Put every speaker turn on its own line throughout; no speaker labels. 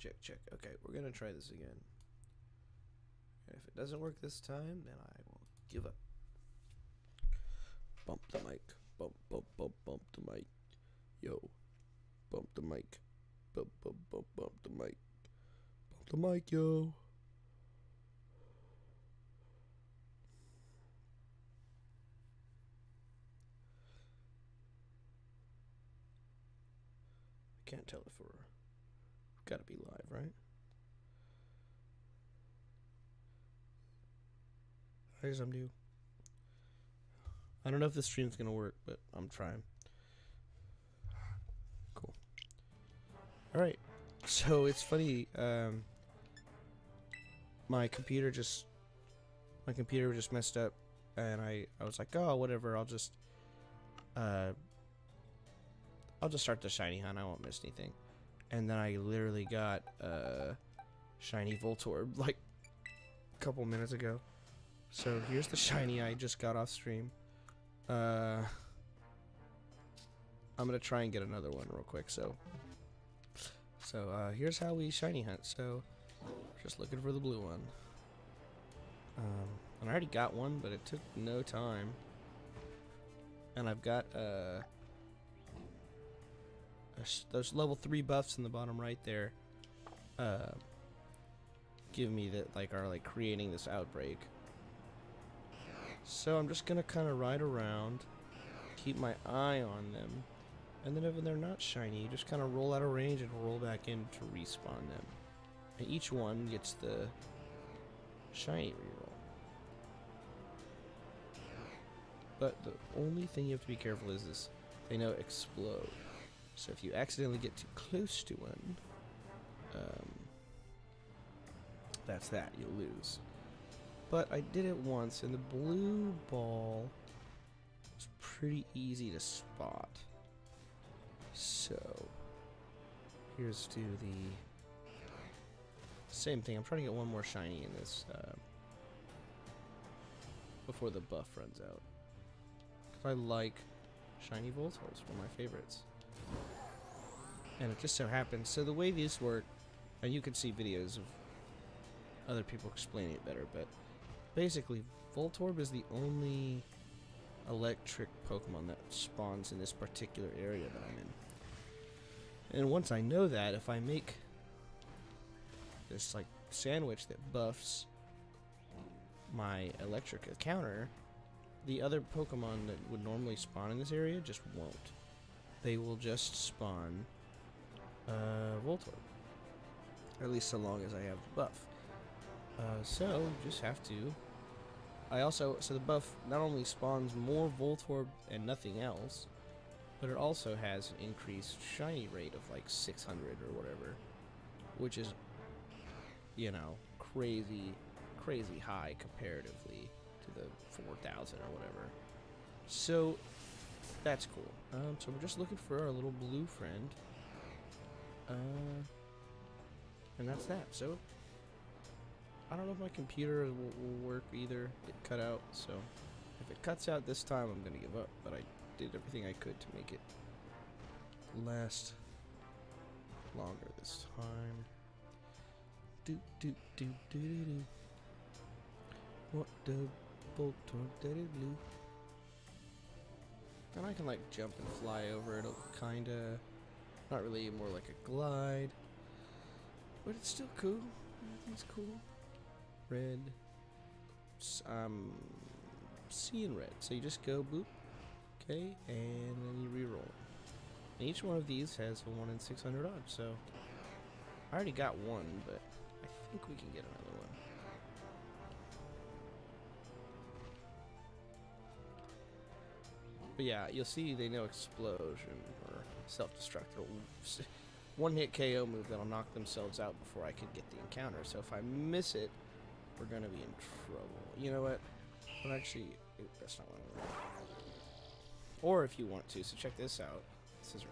check, check. Okay, we're gonna try this again. And if it doesn't work this time, then I will give up. Bump the mic. Bump, bump, bump, bump the mic. Yo. Bump the mic. Bump, bump, bump, bump the mic. Bump the mic, yo. I can't tell if we're gotta be live, right? I guess I'm new. I don't know if the stream's gonna work, but I'm trying. Cool. Alright. So it's funny, um my computer just my computer just messed up and I, I was like, oh whatever, I'll just uh I'll just start the shiny hunt, I won't miss anything. And then I literally got uh shiny Voltorb like a couple minutes ago. So here's the shiny I just got off stream. Uh, I'm gonna try and get another one real quick. So, so uh, here's how we shiny hunt. So, just looking for the blue one. Um, and I already got one, but it took no time. And I've got uh, those level three buffs in the bottom right there. Uh, give me that like are like creating this outbreak. So I'm just gonna kind of ride around, keep my eye on them, and then if they're not shiny, you just kind of roll out of range and roll back in to respawn them. And each one gets the shiny reroll. But the only thing you have to be careful is this: they know explode. So if you accidentally get too close to one, um, that's that. You'll lose. But I did it once, and the blue ball was pretty easy to spot. So, here's to the same thing. I'm trying to get one more shiny in this uh, before the buff runs out. 'Cause I like shiny Voltorbs, one of my favorites. And it just so happens, so the way these work, and you can see videos of other people explaining it better, but basically, Voltorb is the only electric Pokemon that spawns in this particular area that I'm in. And once I know that, if I make this like sandwich that buffs my electric counter, the other Pokemon that would normally spawn in this area just won't. They will just spawn uh, Voltorb. At least so long as I have the buff. Uh, so, just have to. I also, so the buff not only spawns more Voltorb and nothing else, but it also has an increased shiny rate of like 600 or whatever, which is, you know, crazy, crazy high comparatively to the 4,000 or whatever. So, that's cool. Um, so we're just looking for our little blue friend. Uh, and that's that. So, I don't know if my computer will, will work either. It cut out, so if it cuts out this time, I'm gonna give up. But I did everything I could to make it last longer this time. Do do do do do do. What the bolt it blue? And I can like jump and fly over it. It'll kinda, not really, more like a glide. But it's still cool. It's cool red. Um, seeing red. So you just go boop, okay, and then you re-roll. And each one of these has a one in 600 odds. So I already got one, but I think we can get another But yeah, you'll see they know explosion or self-destruct. One hit KO move that'll knock themselves out before I could get the encounter. So if I miss it, we're gonna be in trouble. You know what? But actually, that's not what I want. Or if you want to, so check this out. This is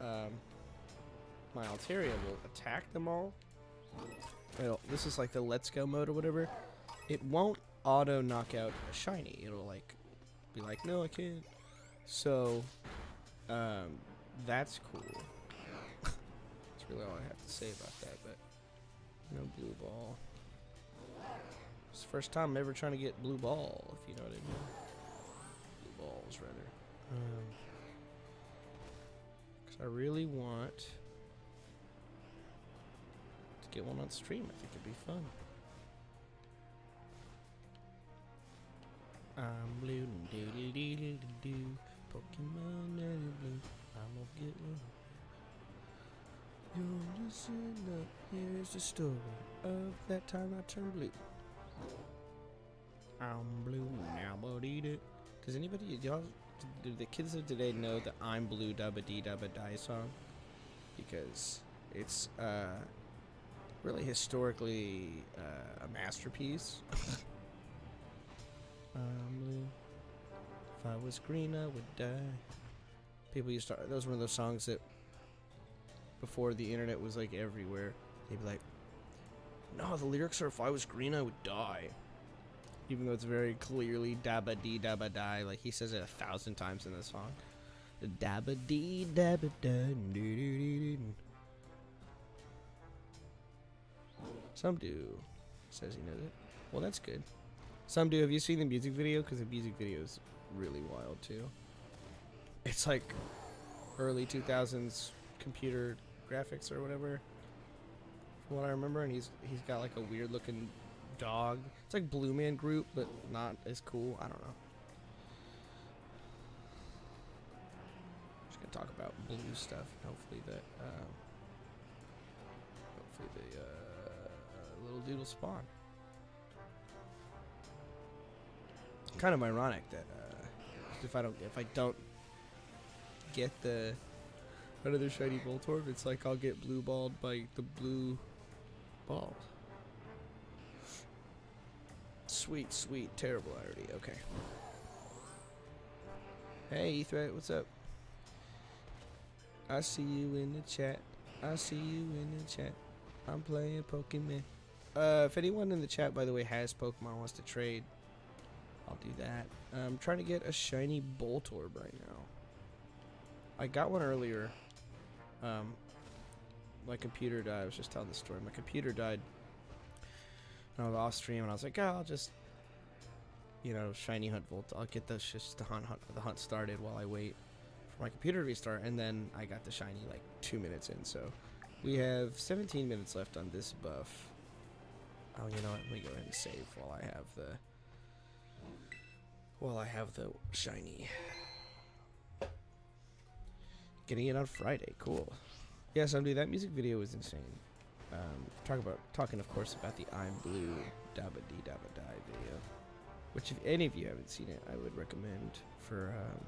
really um, my Altaria will attack them all. It'll, this is like the Let's Go mode or whatever. It won't auto knock out a shiny. It'll like be like, no, I can't. So, um, that's cool. That's really all I have to say about that, but no blue ball. It's the first time I'm ever trying to get blue ball, if you know what I mean. Blue balls, rather. Um, Cause I really want to get one on stream. I think it'd be fun. I'm blue, do do do do do. Pokemon and blue. I'm gonna get one. You're just in the. Here's the story of that time I turned blue. I'm blue now, but eat it. Does anybody, y'all, do the kids of today know the I'm blue dubba dee dubba die song? Because it's uh, really historically uh, a masterpiece. I'm blue. If I was green, I would die. People used to. That was one of those songs that, before the internet was like everywhere, they'd be like, "No, the lyrics are if I was green, I would die." Even though it's very clearly dabba dee dabba die, like he says it a thousand times in the song. Dabba dee dabba doo. Some do says he knows it. Well, that's good. Some do. Have you seen the music video? Because the music video is really wild too. It's like early 2000s computer graphics or whatever. From what I remember, and he's he's got like a weird looking dog. It's like Blue Man Group, but not as cool. I don't know. Just gonna talk about blue stuff. Hopefully that. Um, hopefully the uh, little dude will spawn. Kind of ironic that uh, if I don't if I don't get the another shiny Voltorb, it's like I'll get blue balled by the blue ball. Sweet, sweet, terrible irony. Okay. Hey, Ethret, what's up? I see you in the chat. I see you in the chat. I'm playing Pokemon. Uh, if anyone in the chat, by the way, has Pokemon wants to trade, I'll do that. I'm trying to get a shiny Voltorb right now. I got one earlier. Um, my computer died. I was just telling the story. My computer died. And I was off stream, and I was like, oh, I'll just, you know, shiny hunt Volt. I'll get the just the hunt, hunt the hunt started while I wait for my computer to restart. And then I got the shiny like two minutes in. So we have 17 minutes left on this buff. Oh, you know what? Let me go ahead and save while I have the while I have the shiny. Getting it on Friday, cool. Yeah, somebody that music video was insane. Um, talk about talking, of course, about the I'm Blue Dabba Dee Dabba Die video, which if any of you haven't seen it, I would recommend for um,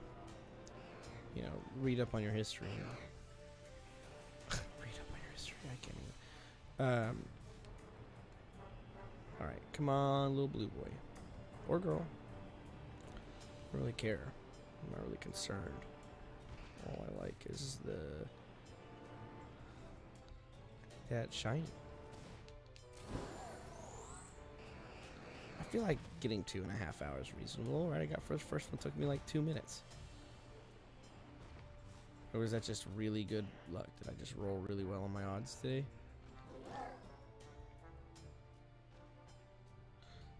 you know read up on your history. read up on your history. I can't even. Um. All right, come on, little blue boy, or girl. Don't really care. I'm not really concerned. All I like is the that shiny. I feel like getting two and a half hours reasonable, right? I got first first one took me like two minutes. Or was that just really good luck? Did I just roll really well on my odds today?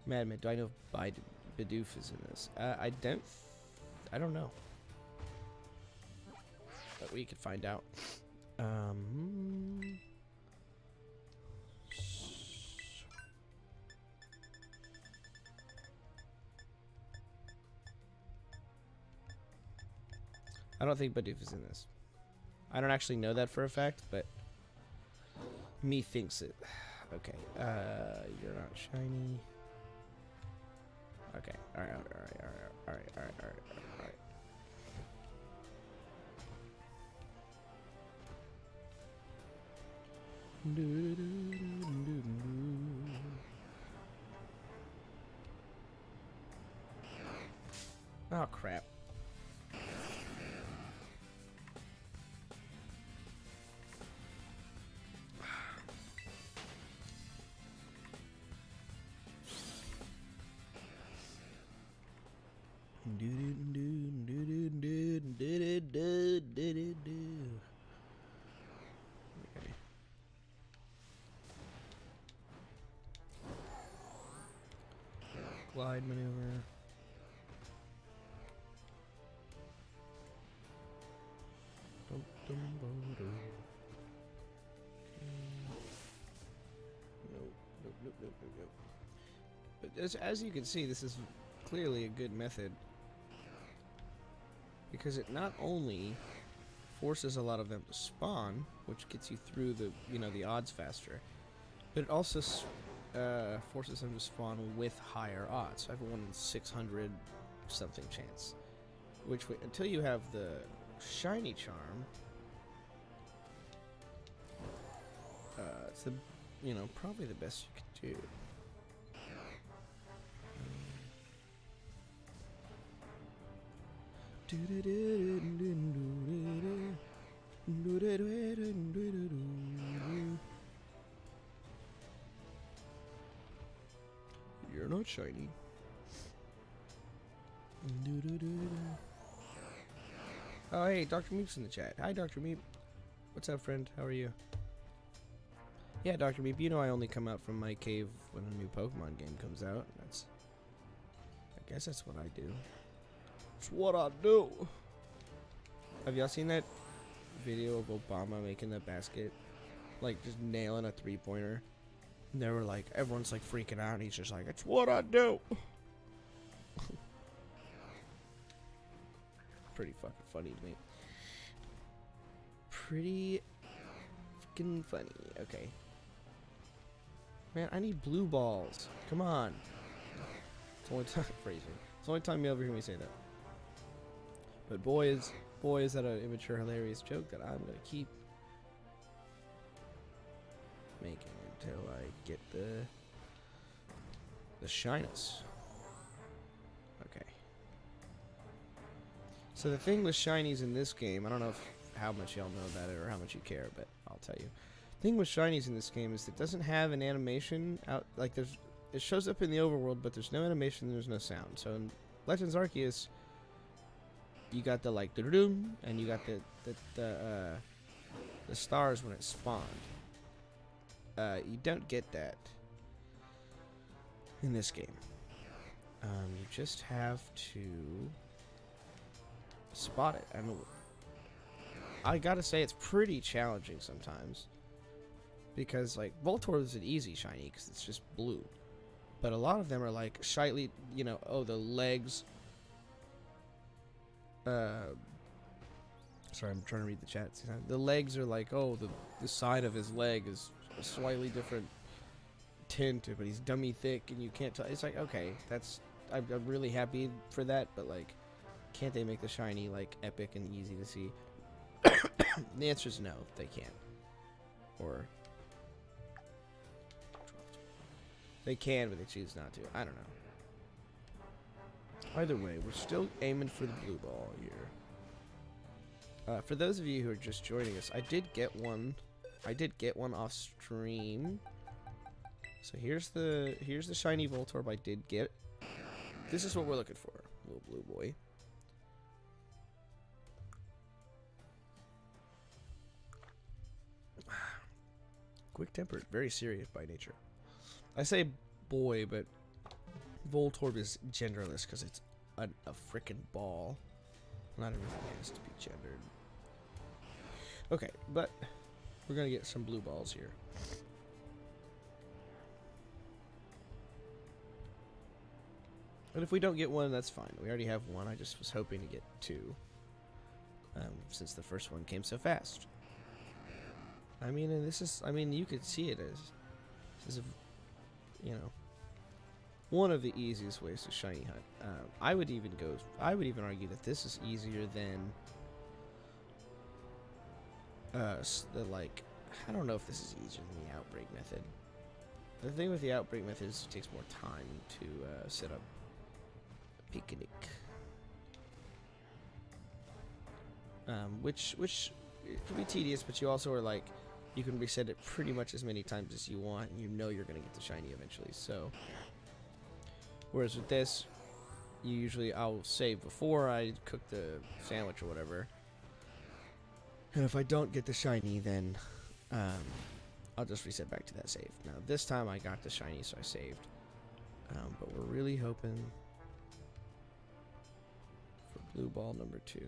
Madman, do I know if Bid Bidoof is in this? Uh, I don't. I don't know. But we could find out. Um. I don't think Bidoof is in this. I don't actually know that for a fact, but me thinks it. Okay, uh, you're not shiny. Okay. All right. All right. All right. All right. All right. All right. All right. Oh crap. Maneuver. Dum, dum, dum. Mm. Nope, nope, nope, nope. But as, as you can see, this is clearly a good method because it not only forces a lot of them to spawn, which gets you through the you know the odds faster, but it also uh, forces them to spawn with higher odds. I have a one in six hundred something chance, which w- until you have the shiny charm, uh, it's the you know probably the best you can do. Not shiny. Oh, hey, Dr. Meep's in the chat. Hi, Dr. Meep. What's up, friend? How are you? Yeah, Dr. Meep, you know I only come out from my cave when a new Pokemon game comes out. That's. I guess that's what I do. It's what I do. Have y'all seen that video of Obama making the basket? Like, just nailing a three pointer? And they were like, everyone's like freaking out, and he's just like, it's what I do. Pretty fucking funny to me. Pretty fucking funny. Okay. Man, I need blue balls. Come on. It's only time phrasing. It's only time you ever hear me say that. But boy is boy is that an immature hilarious joke that I'm gonna keep making until I get the the shyness. Okay. So the thing with shinies in this game, I don't know if, how much y'all know about it or how much you care, but I'll tell you. thing with shinies in this game is it doesn't have an animation out like there's it shows up in the overworld, but there's no animation, there's no sound. So in Legends Arceus, you got the like doom and you got the the the, uh, the stars when it spawned. Uh, you don't get that in this game. Um, you just have to spot it. And I gotta say, it's pretty challenging sometimes because like Voltorb is an easy shiny because it's just blue, but a lot of them are like slightly, you know, oh the legs. Uh, sorry, I'm trying to read the chat. The legs are like, oh, the the side of his leg is a slightly different tint, but he's dummy thick, and you can't tell. It's like, okay, that's I'm, I'm really happy for that, but like, can't they make the shiny like epic and easy to see? the answer is no, they can't. Or they can, but they choose not to. I don't know. Either way, we're still aiming for the blue ball here. Uh, for those of you who are just joining us, I did get one. I did get one off stream. So here's the here's the shiny Voltorb I did get. This is what we're looking for, little blue boy. Quick tempered, very serious by nature. I say boy, but Voltorb is genderless because it's a, a freaking ball. Not everything has to be gendered. Okay, but we're gonna get some blue balls here. And if we don't get one, that's fine. We already have one. I just was hoping to get two. Um, since the first one came so fast. I mean, and this is, I mean, you could see it as, this is, a, you know, one of the easiest ways to shiny hunt. Um, I would even go, I would even argue that this is easier than, uh, the like, I don't know if this is easier than the outbreak method. The thing with the outbreak method is it takes more time to uh, set up a picnic. Um, which which it can be tedious, but you also are like you can reset it pretty much as many times as you want, and you know you're gonna get the shiny eventually. So, whereas with this, you usually I'll save before I cook the sandwich or whatever, and if I don't get the shiny, then um, I'll just reset back to that save. Now this time I got the shiny, so I saved. Um, but we're really hoping for blue ball number two.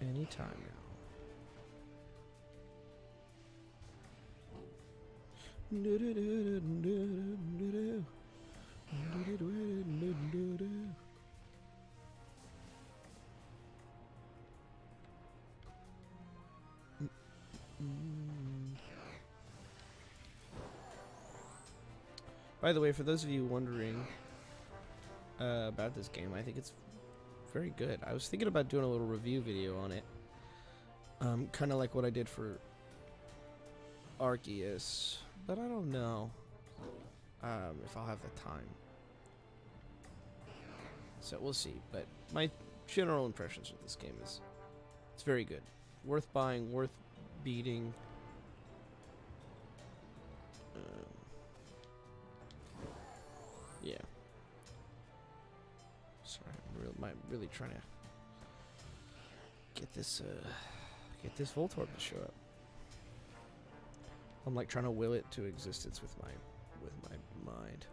Anytime now. By the way, for those of you wondering uh, about this game, I think it's very good. I was thinking about doing a little review video on it. Um, kind of like what I did for Arceus, but I don't know um, if I'll have the time. So we'll see. But my general impressions of this game is it's very good, worth buying, worth beating. Yeah. Sorry, I'm my, really trying to get this uh, get this Voltorb to show up. I'm like trying to will it to existence with my with my mind.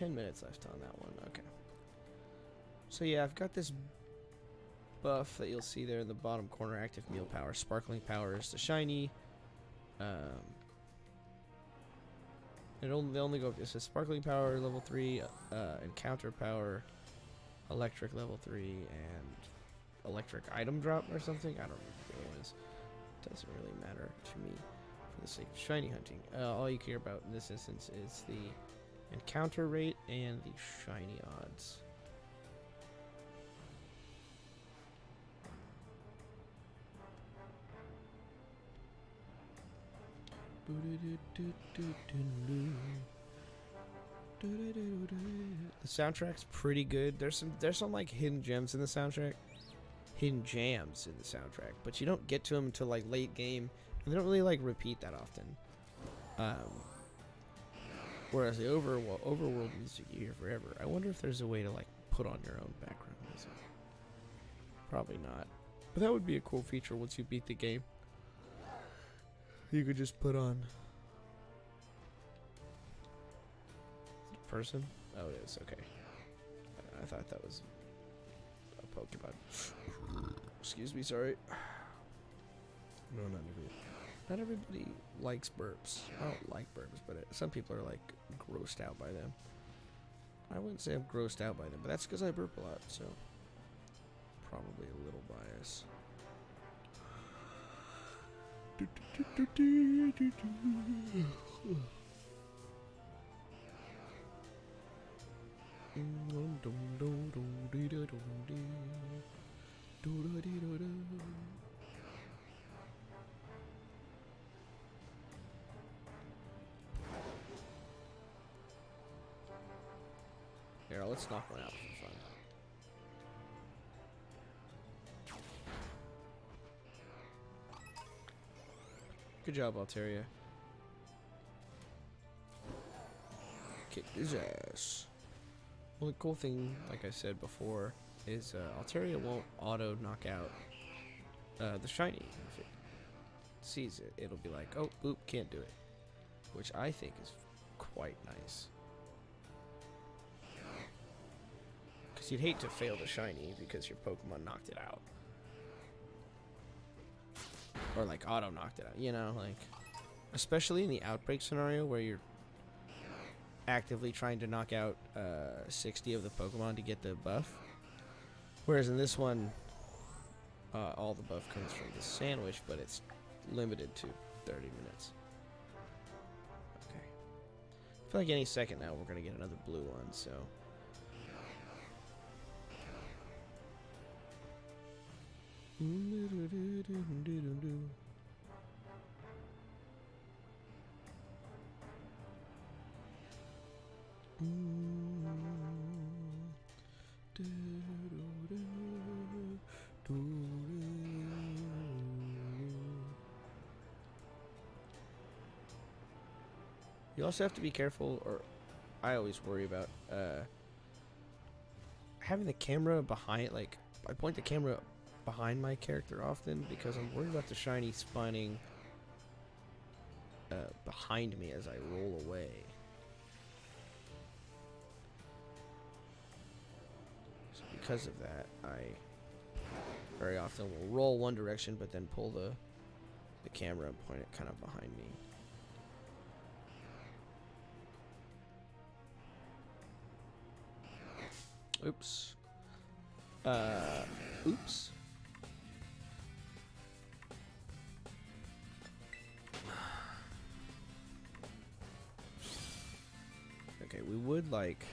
Ten minutes left on that one. Okay. So yeah, I've got this buff that you'll see there in the bottom corner. Active meal power, sparkling power is the shiny. Um, it only they only go. It says sparkling power level three, uh, encounter power, electric level three, and electric item drop or something. I don't remember what it was. Doesn't really matter to me for the sake of shiny hunting. Uh, all you care about in this instance is the encounter rate and the shiny odds. The soundtrack's pretty good. There's some there's some like hidden gems in the soundtrack, hidden jams in the soundtrack, but you don't get to them until like late game, and they don't really like repeat that often. Um, whereas the overworld overworld music you hear forever. I wonder if there's a way to like put on your own background music. Probably not, but that would be a cool feature once you beat the game. You could just put on. Person? Oh, it is. Okay. I thought that was a Pokemon. Excuse me. Sorry. No, not everybody. Not everybody likes burps. I don't like burps, but it, some people are like grossed out by them. I wouldn't say I'm grossed out by them, but that's because I burp a lot, so probably a little bias. Here, let's knock one out for fun. Good job, Altaria. Kick his ass. Well, the cool thing, like I said before, is uh, Altaria won't auto knock out uh, the shiny. If it sees it, it'll be like, oh, boop, can't do it. Which I think is quite nice. You'd hate to fail the shiny because your Pokemon knocked it out. Or like auto knocked it out, you know, like especially in the outbreak scenario where you're actively trying to knock out uh, 60 of the Pokemon to get the buff. Whereas in this one, uh, all the buff comes from the sandwich, but it's limited to 30 minutes. Okay. I feel like any second now we're going to get another blue one, so... You also have to be careful, or I always worry about uh, having the camera behind, like, I point the camera behind my character often because I'm worried about the shiny spawning uh, behind me as I roll away. So because of that, I very often will roll one direction, but then pull the the camera and point it kind of behind me. Oops. Uh, oops. Okay, we would like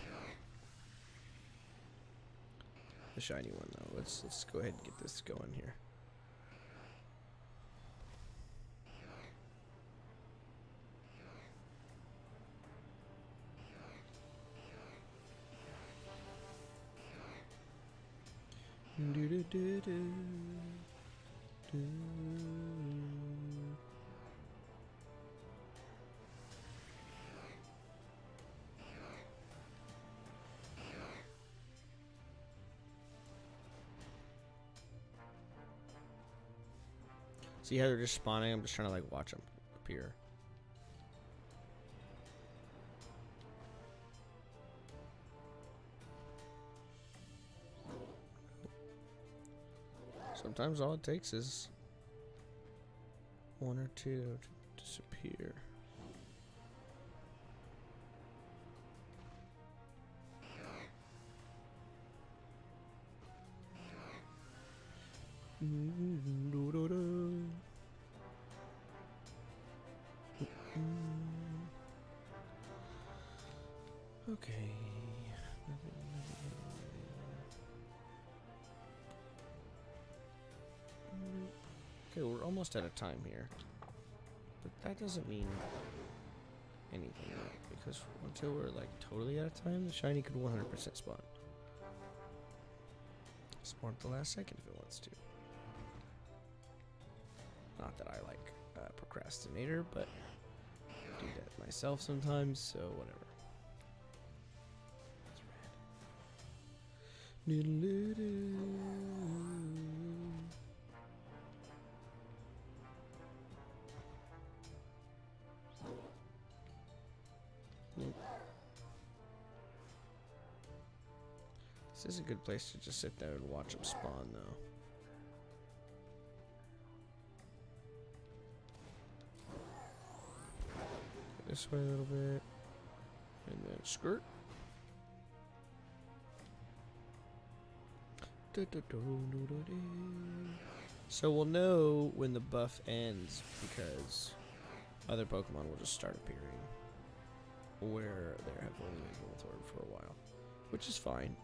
the shiny one though. Let's let's go ahead and get this going here. Do do do do. Do. See how they're just spawning? I'm just trying to like watch them appear. Sometimes all it takes is one or two to disappear. Okay. Okay, we're almost out of time here. But that doesn't mean anything because until we're like totally out of time, the shiny could 100% spawn. Spawn at the last second if it wants to. Not that I like uh, procrastinator, but I do that myself sometimes, so whatever. This is a good place to just sit there and watch them spawn, though. This way a little bit. And then skirt. So we'll know when the buff ends because other Pokemon will just start appearing where there have only been Voltorb for a while, which is fine.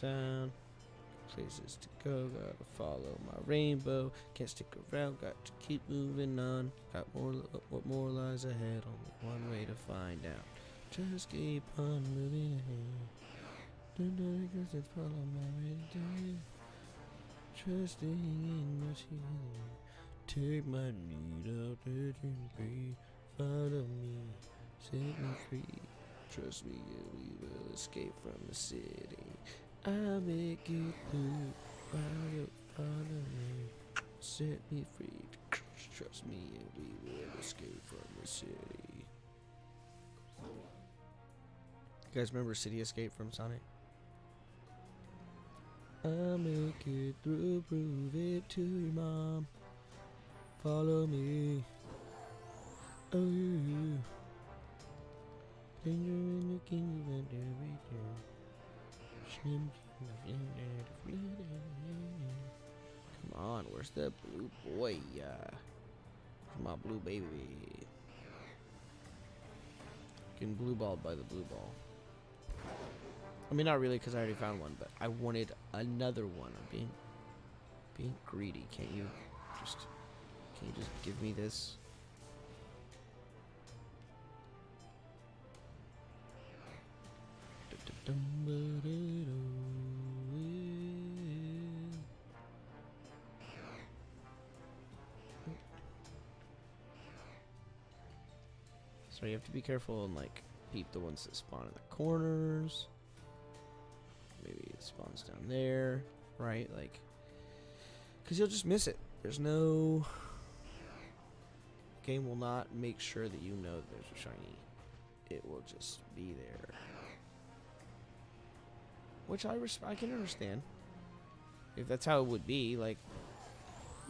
Sound. Places to go, gotta follow my rainbow. Can't stick around, got to keep moving on. Got more, what more lies ahead? Only one way to find out. Just keep on moving ahead. Don't because it's follow my way Trusting in what you Take my lead out there and free. Follow me, set me free. Trust me, yeah, we will escape from the city. I'll make it through. Follow, follow me, set me free. Trust me, and we will escape from the city. You guys remember City Escape from Sonic? I'll make it through, prove it to your mom. Follow me. Oh, you. Danger in the kingdom of everything. Come on, where's the blue boy? Uh, my blue baby? Getting blue balled by the blue ball. I mean, not really, because I already found one, but I wanted another one. I'm being, being greedy. Can't you just, can you just give me this? So you have to be careful and like peep the ones that spawn in the corners. Maybe it spawns down there, right? Like, because you'll just miss it. There's no game will not make sure that you know that there's a shiny. It will just be there. Which I I can understand. If that's how it would be, like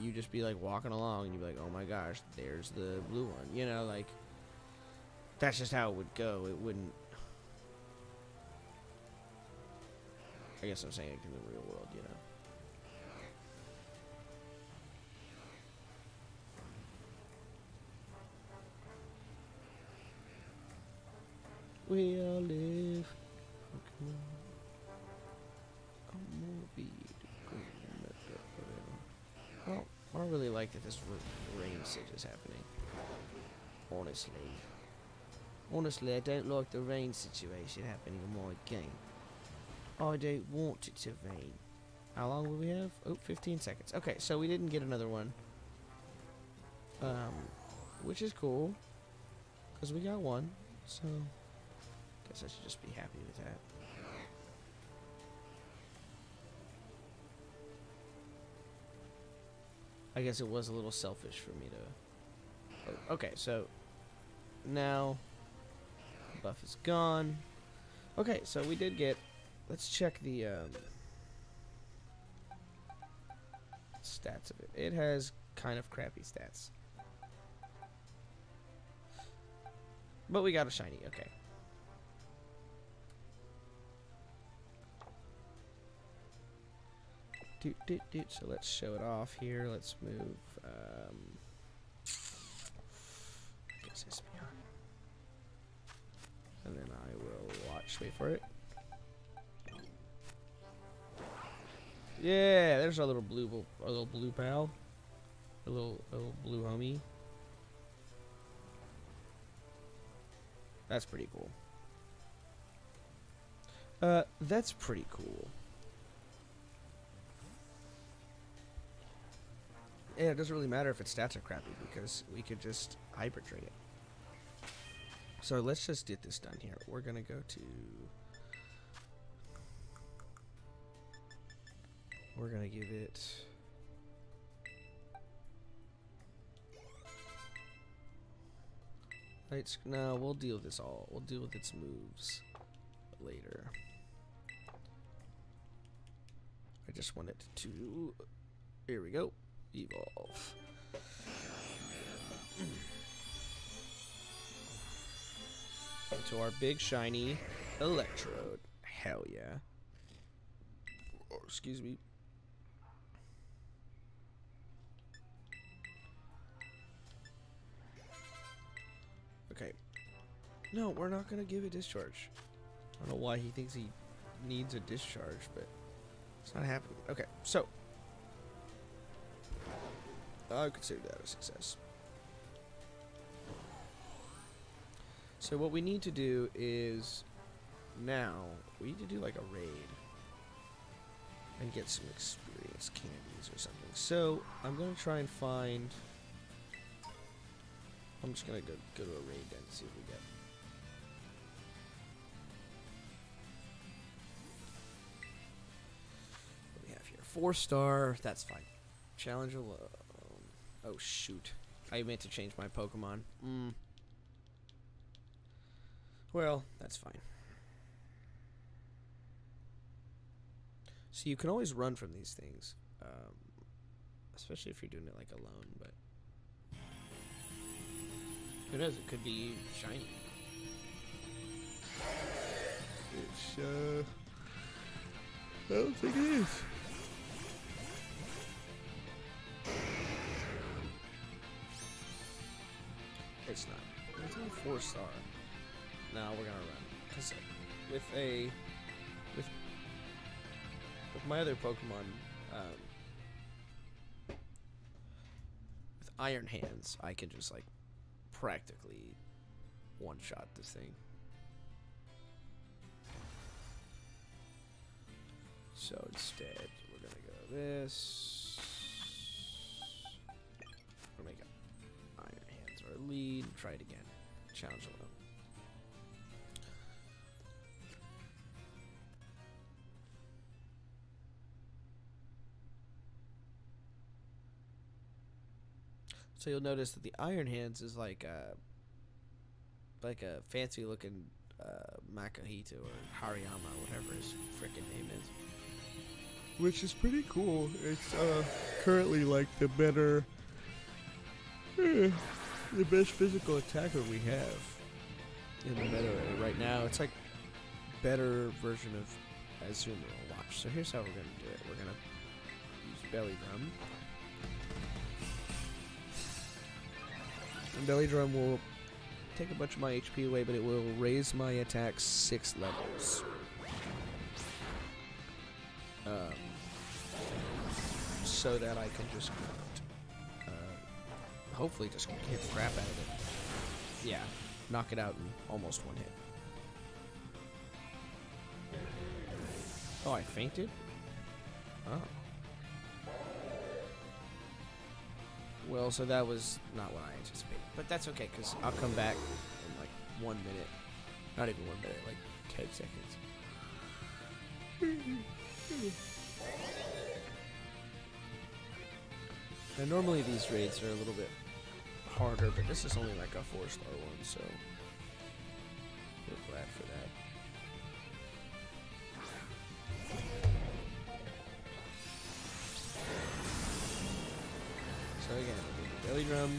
you just be like walking along and you'd be like, "Oh my gosh, there's the blue one." You know, like that's just how it would go. It wouldn't I guess I'm saying it in the real world, you know. We all live. Don't really like that this rain stage is happening. Honestly. Honestly, I don't like the rain situation happening in my game. I don't want it to rain. How long will we have? Oh, 15 seconds. Okay, so we didn't get another one. Um, which is cool. Because we got one. So, guess I should just be happy with that. I guess it was a little selfish for me to... Oh, okay, so now buff is gone. Okay, so we did get... Let's check the um, stats of it. It has kind of crappy stats. But we got a shiny, okay. So let's show it off here. Let's move. Um. And then I will watch. Wait for it. Yeah, there's our little blue, our little blue pal, a little, a little blue homie. That's pretty cool. Uh, that's pretty cool. Yeah, it doesn't really matter if its stats are crappy because we could just hyper trade it. So let's just get this done here. We're gonna go to. We're gonna give it. Right, no, we'll deal with this all. We'll deal with its moves later. I just want it to. Here we go. Evolve. Into our big shiny Electrode. Hell yeah. Oh, excuse me. Okay. No, we're not going to give a discharge. I don't know why he thinks he needs a discharge, but it's not happening. Okay, so. I consider that a success. So what we need to do is now we need to do like a raid and get some experience candies or something. So I'm gonna try and find. I'm just gonna go go to a raid then and see what we get. What do we have here? Four star. That's fine. Challenge alone. Oh shoot! I meant to change my Pokemon. Mm. Well, that's fine. So you can always run from these things, um, especially if you're doing it like alone. But who knows? It could be shiny. It's uh, I don't think it is. It's not. It's only four star. Now we're gonna run because with a with with my other Pokemon, um, with Iron Hands, I can just like practically one shot this thing. So instead, we're gonna go this. Lead. Try it again. Challenge alone. So you'll notice that the Iron Hands is like a like a fancy looking uh, Makuhita or Hariyama, whatever his freaking name is. Which is pretty cool. It's uh, currently like the better, eh, the best physical attacker we have in the meta right now. It's like better version of Azuma. Watch. So here's how we're gonna do it. We're gonna use belly drum. And belly drum will take a bunch of my HP away, but it will raise my attack six levels. Um, so that I can just, hopefully, just hit the crap out of it. Yeah, knock it out in almost one hit. Oh, I fainted? Oh. Well, so that was not what I anticipated. But that's okay, because I'll come back in like one minute. Not even one minute, like 10 seconds. Now, normally these raids are a little bit harder, but this is only like a four star one, so we're glad for that. So again, we'll belly drum.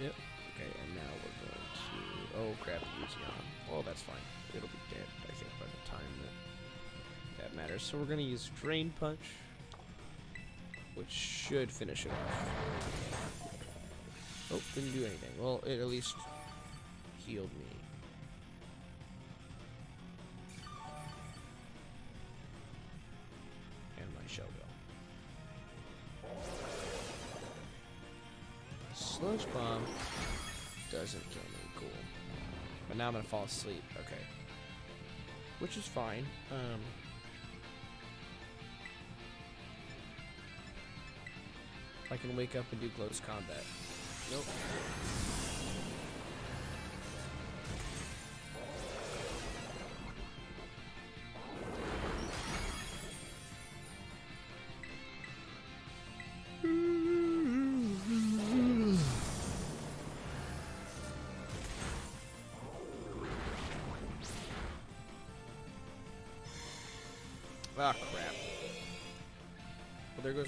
Yep. Okay, and now we're going to. Oh crap, using on. Well, that's fine. Matters. So we're gonna use drain punch, which should finish it off. Oh, didn't do anything. Well, it at least healed me. and my shell bill. Sludge bomb doesn't kill me, cool. But now I'm gonna fall asleep, okay. Which is fine. Um I can wake up and do close combat. Nope.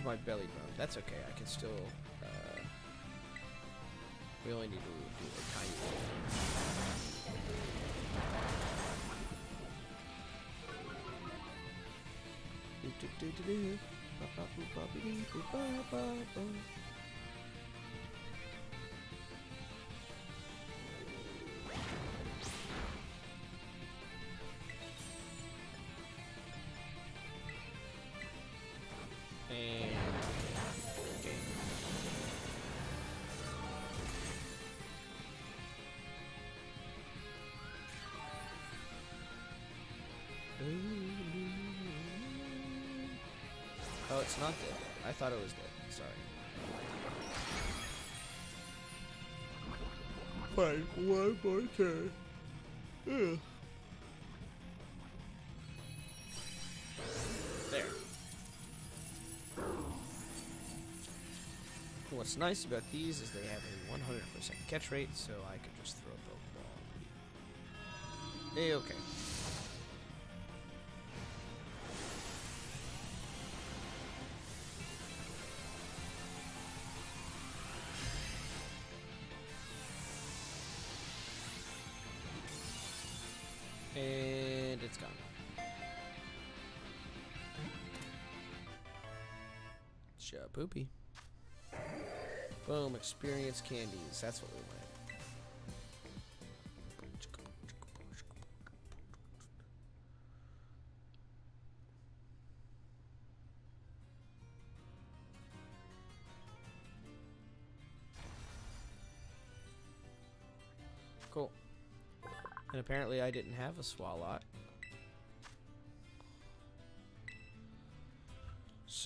My belly drum. That's okay. I can still. Uh, we only need to do a tiny bit. Do-do-do-do-do. Ba-ba-boo-ba-ba-dee-boo-ba-ba-ba. And it's not dead. I thought it was dead. Sorry. Fine, one more turn. Ugh. There. What's nice about these is they have a 100% catch rate, so I can just throw a Pokeball. Hey, okay. Shapoopy. Boom, experience candies. That's what we want. Cool. And apparently I didn't have a Swalot.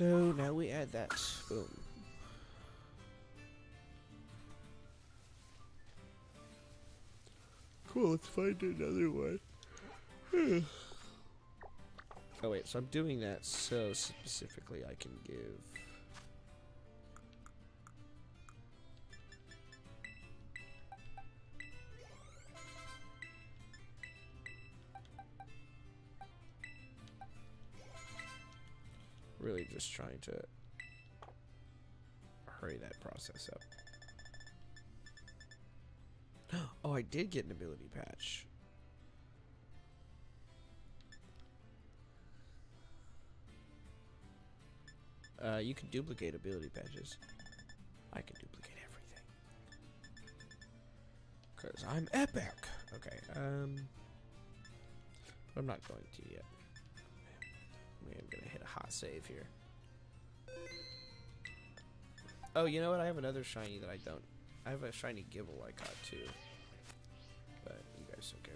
So now we add that. Boom. Cool, let's find another one. oh wait, so I'm doing that so specifically I can give just trying to hurry that process up. Oh, I did get an ability patch. Uh, you can duplicate ability patches. I can duplicate everything. Because I'm epic! Okay, um... I'm not going to yet. I'm gonna hit a hot save here. Oh, you know what? I have another shiny that I don't. I have a shiny Gible I got too. But you guys don't care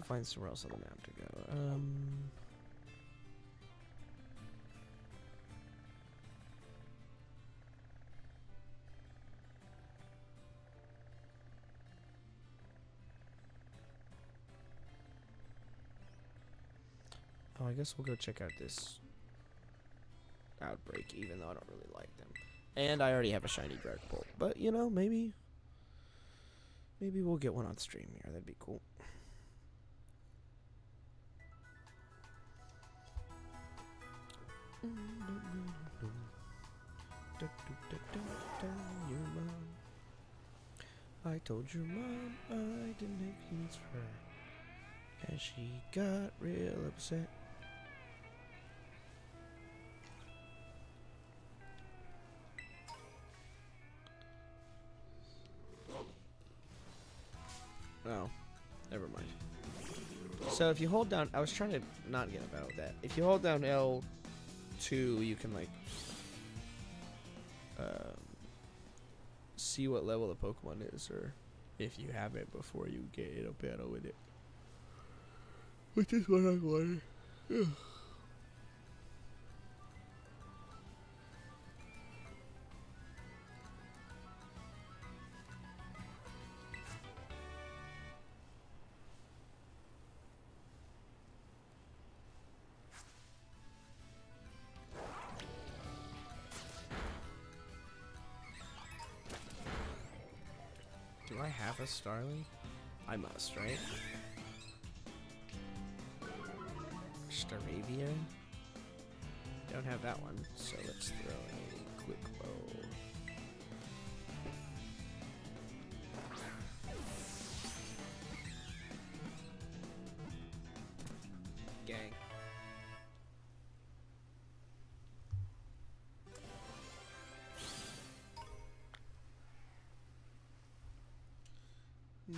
to find somewhere else on the map to go. Um. Oh, I guess we'll go check out this outbreak, even though I don't really like them. And I already have a shiny Dragapult. But, you know, maybe... Maybe we'll get one on stream here. That'd be cool. I told your mom I didn't have for her. And she got real upset. Oh, never mind. So if you hold down, I was trying to not get about that. If you hold down L2, you can like um, see what level the Pokemon is, or if you have it before you get in a battle with it. Which is what I wanted. A Starly? I must, right? Staravia? Don't have that one, so let's throw a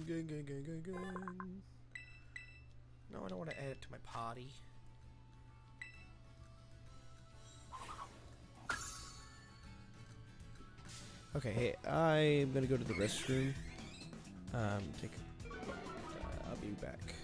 Gang, gang, gang, gang, gang. No, I don't want to add it to my party. Okay, hey, I'm gonna go to the restroom. Um, take. Uh, I'll be back.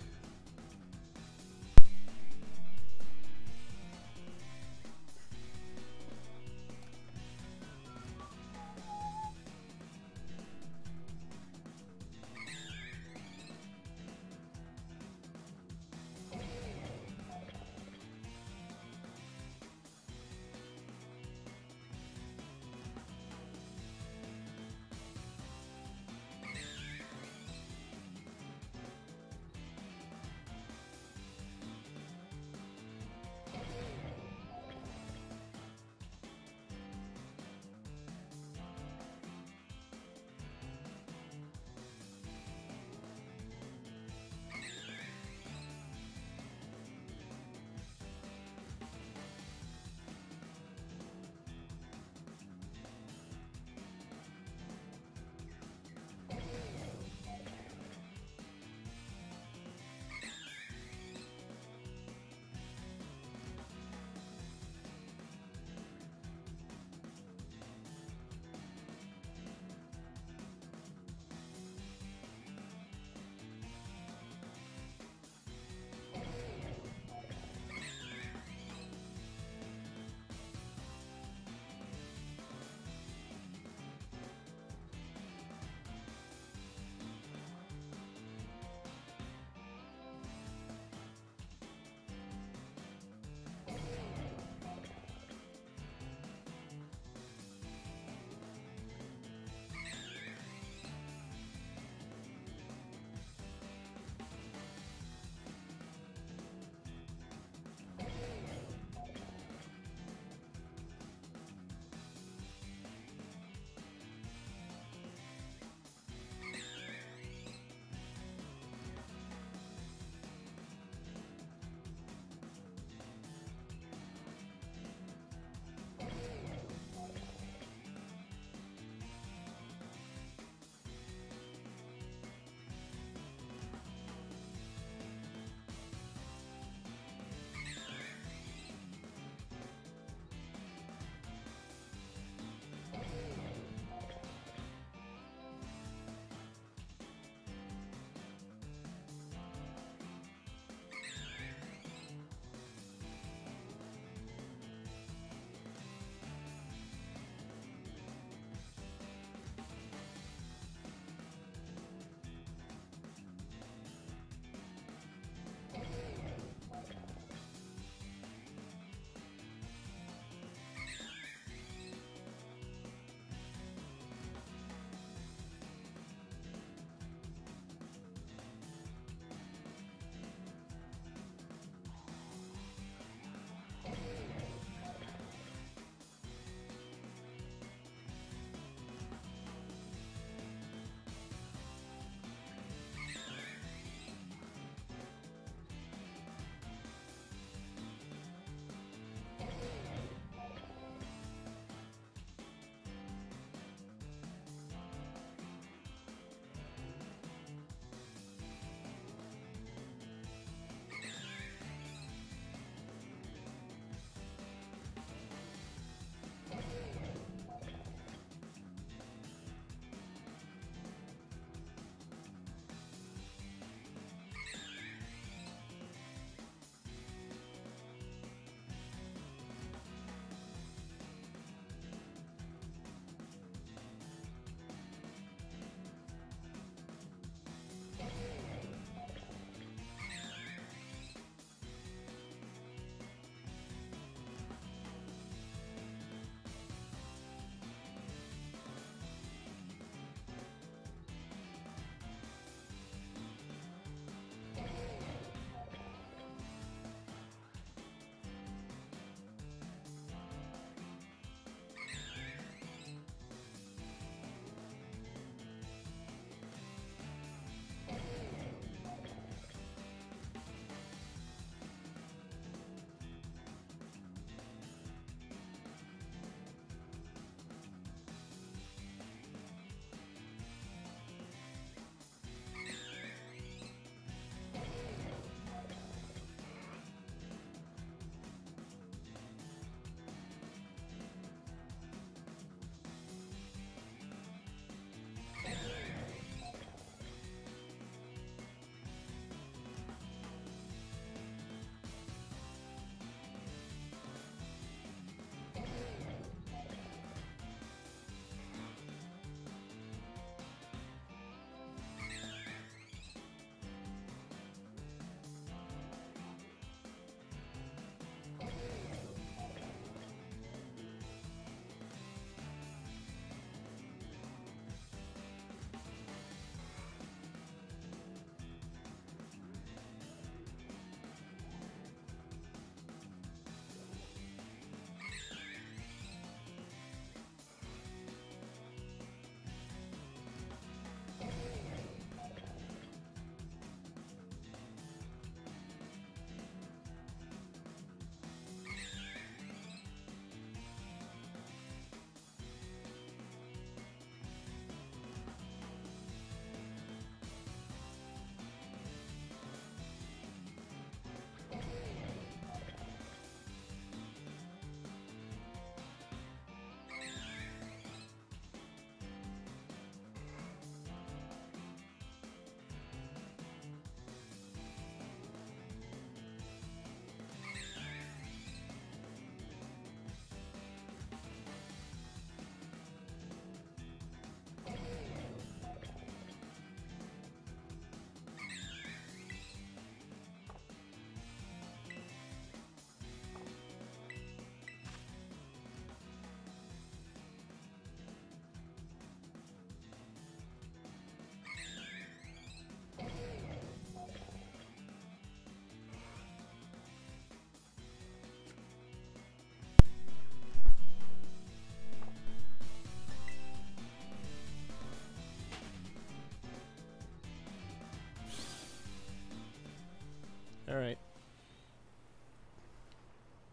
Alright.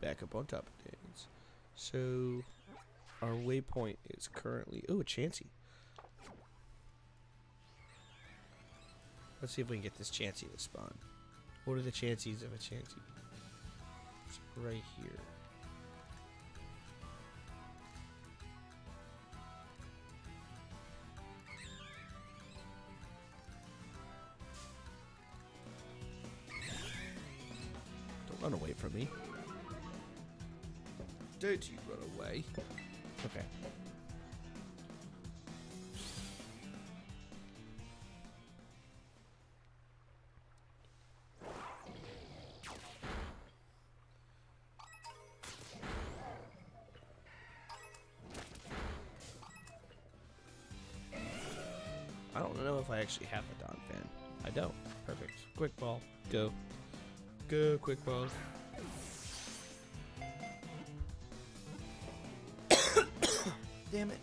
Back up on top of things. So, our waypoint is currently... Oh, a Chansey. Let's see if we can get this Chansey to spawn. What are the chances of a Chansey? It's right here. Okay. I don't know if I actually have a Don fan. I don't. Perfect. Quick ball. Go. Go, quick ball. Damn it.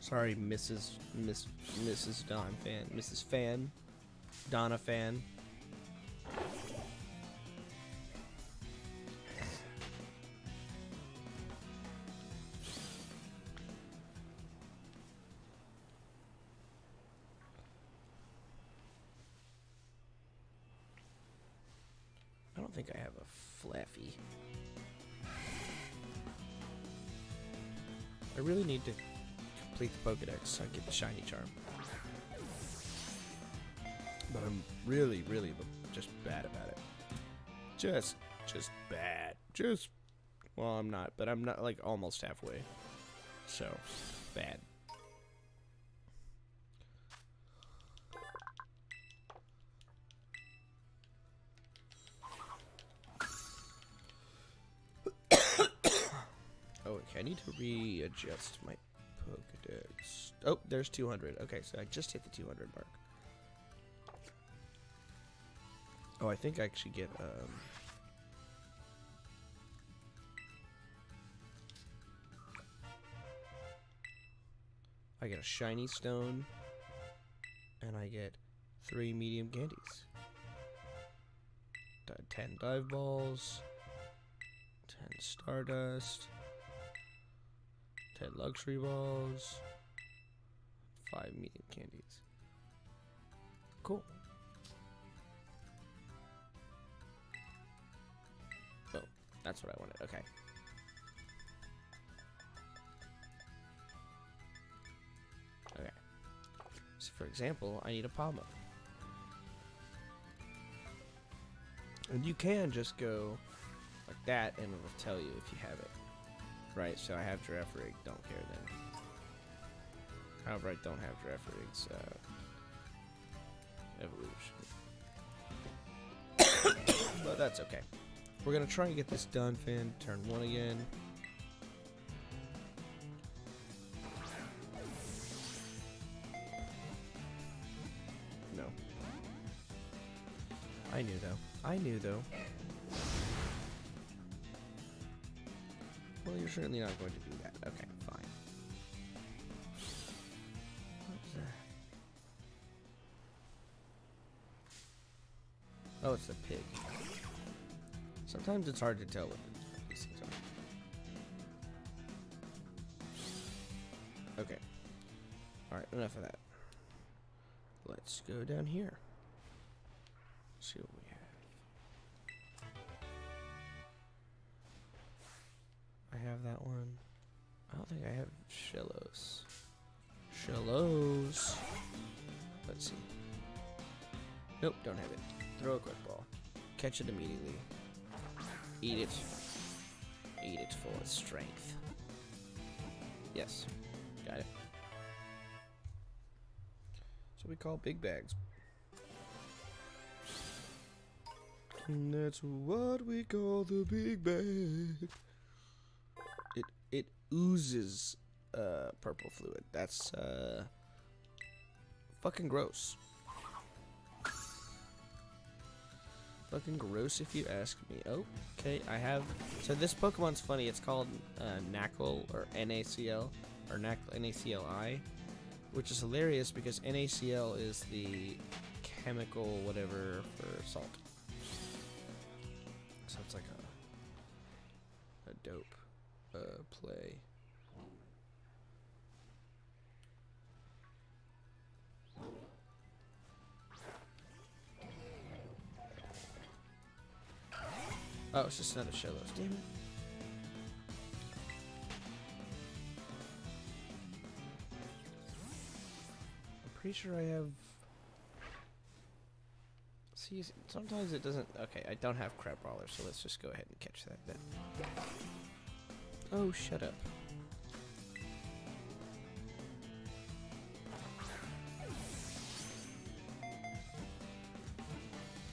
Sorry, Mrs. Miss Mrs. Don fan. Mrs. Fan. Donna fan. So I get the shiny charm. But I'm really, really just bad about it. Just, just bad. Just, well, I'm not, but I'm not like almost halfway. So, bad. Oh, okay, I need to readjust my Oh, there's 200. Okay, so I just hit the 200 mark. Oh, I think I actually get, um... I get a shiny stone, and I get three medium candies. Ten dive balls, ten stardust, 10 luxury balls, 5 medium candies. Cool. Oh, that's what I wanted. Okay. Okay. So, for example, I need a Palma. And you can just go like that and it'll tell you if you have it. Right, so I have Girafarig, don't care then. However, I don't have Giraffe Rig's uh, evolution. but that's okay. We're gonna try and get this done, Finn. Turn one again. No. I knew though. I knew though. You're certainly not going to do that. Okay, fine. What's that? Oh, it's the pig. Sometimes it's hard to tell what these things are. Okay. Alright, enough of that. Let's go down here. Have that one. I don't think I have Shellos. Shellos. Let's see. Nope, don't have it. Throw a quick ball. Catch it immediately. Eat it. Eat it for of strength. Yes. Got it. So we call big bags. And that's what we call the big bag. Oozes uh purple fluid. That's uh fucking gross. Fucking gross if you ask me. Oh, okay, I have. So this Pokemon's funny. It's called uh, Knackle or NACL or Knack NACLI. which is hilarious because NaCl is the chemical whatever for salt. So it's like a a dope uh, play. Oh, it's just another Shellos. Damn it. I'm pretty sure I have. See, sometimes it doesn't. Okay, I don't have Crabrawler, so let's just go ahead and catch that then. Oh, shut up.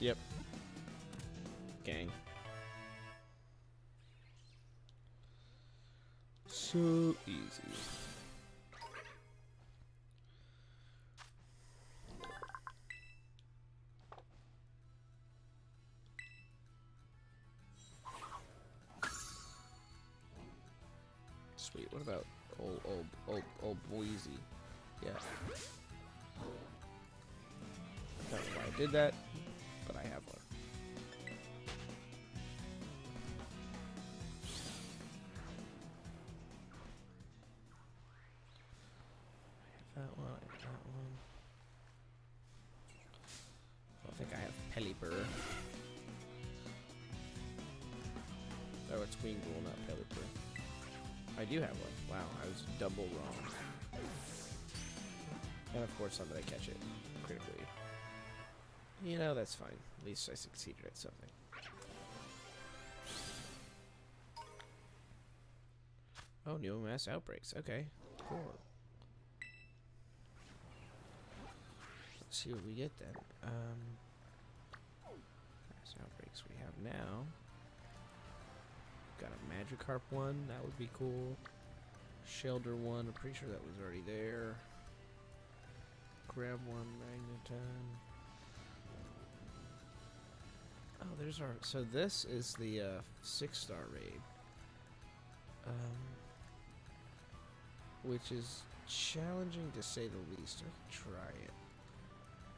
Yep. Gang. So easy. Did that, but I have one. I have that one. I have that one. I think I have Pelipper. Oh, it's Wingull, not Pelipper. I do have one. Wow, I was double wrong. And of course, I'm gonna catch it. You know, that's fine. At least I succeeded at something. Oh, new mass outbreaks. Okay, cool. Let's see what we get then. Um, mass outbreaks we have now. Got a Magikarp one. That would be cool. Shelter one. I'm pretty sure that was already there. Grab one. Magneton. Oh, there's our. So this is the uh, six star raid. Um, which is challenging to say the least. I can try it.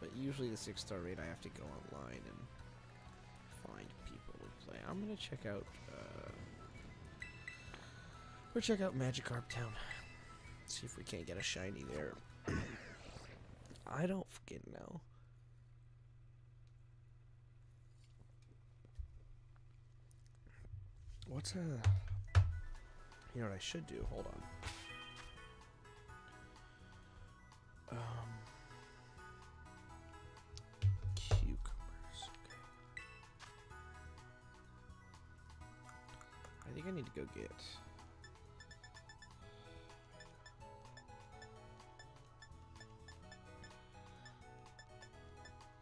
But usually the six star raid, I have to go online and find people to play. I'm gonna check out. Uh, we'll check out Magikarp Town. See if we can't get a shiny there. I don't fucking know. What's a. You know what I should do? Hold on. Um. Cucumbers. Okay. I think I need to go get.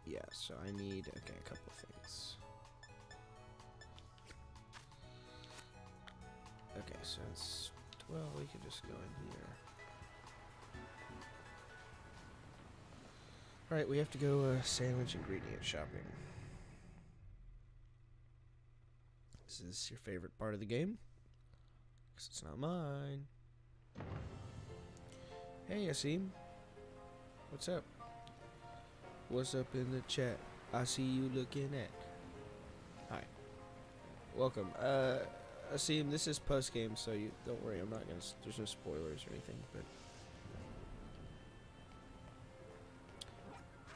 Yeah, so I need okay a couple It's well we can just go in here. Alright, we have to go uh, sandwich ingredient shopping. This is your favorite part of the game. Because it's not mine. Hey, Asim. What's up? What's up in the chat? I see you looking at. Hi. Welcome. Uh, Asim, this is post game, so you don't worry. I'm not gonna. There's no spoilers or anything, but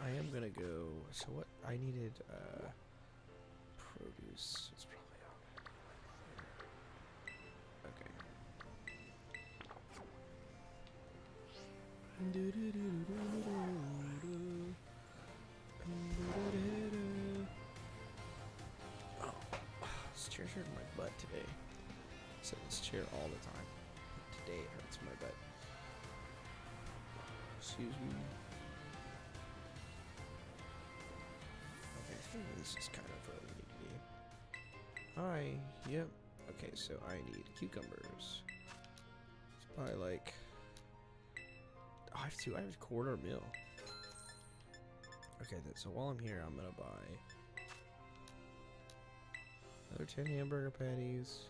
I am gonna go. So what? I needed uh produce. It's probably on. Okay. Oh, this chair's hurting my butt today. Sit in this chair all the time. Today it hurts my butt. Excuse me. Okay, I this is kind of where we need to. Alright, yep. Okay, so I need cucumbers. It's probably like. Oh, I have two. I have a quarter mil. Okay, then, so while I'm here, I'm gonna buy another 10 hamburger patties.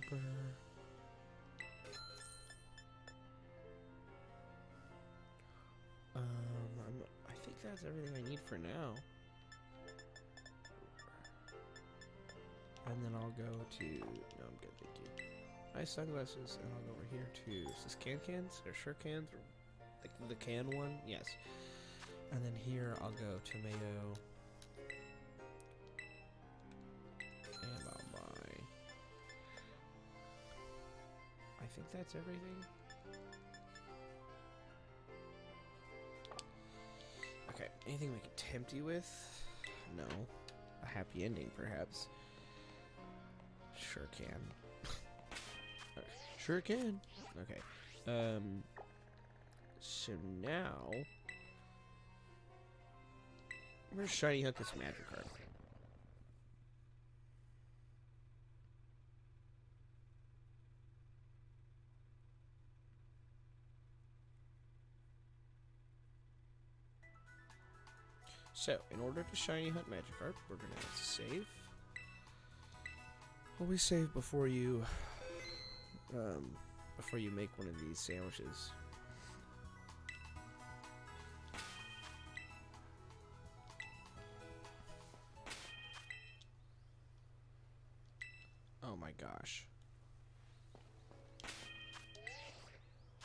Pepper. Um, I'm, I think that's everything I need for now. And then I'll go to. No, I'm good, thank you. Nice sunglasses, and I'll go over here to. Is this can cans or sure cans or like the can one? Yes. And then here I'll go tomato. Think that's everything. Okay, anything we can tempt you with? No. A happy ending, perhaps. Sure can. Sure can. Okay. Um. So now. Where's Shiny Hunt this Magikarp? So, in order to shiny hunt Magikarp, we're gonna have to save. Always save before you, um, before you make one of these sandwiches. Oh my gosh.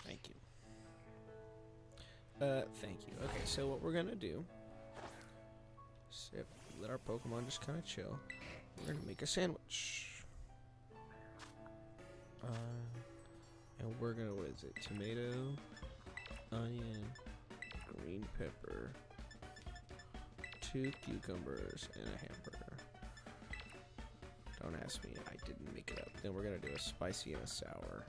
Thank you. Uh, thank you. Okay, so what we're gonna do Let our Pokemon just kind of chill. We're gonna make a sandwich. Uh, and we're gonna, what is it? Tomato, onion, green pepper, two cucumbers, and a hamburger. Don't ask me, I didn't make it up. Then we're gonna do a spicy and a sour.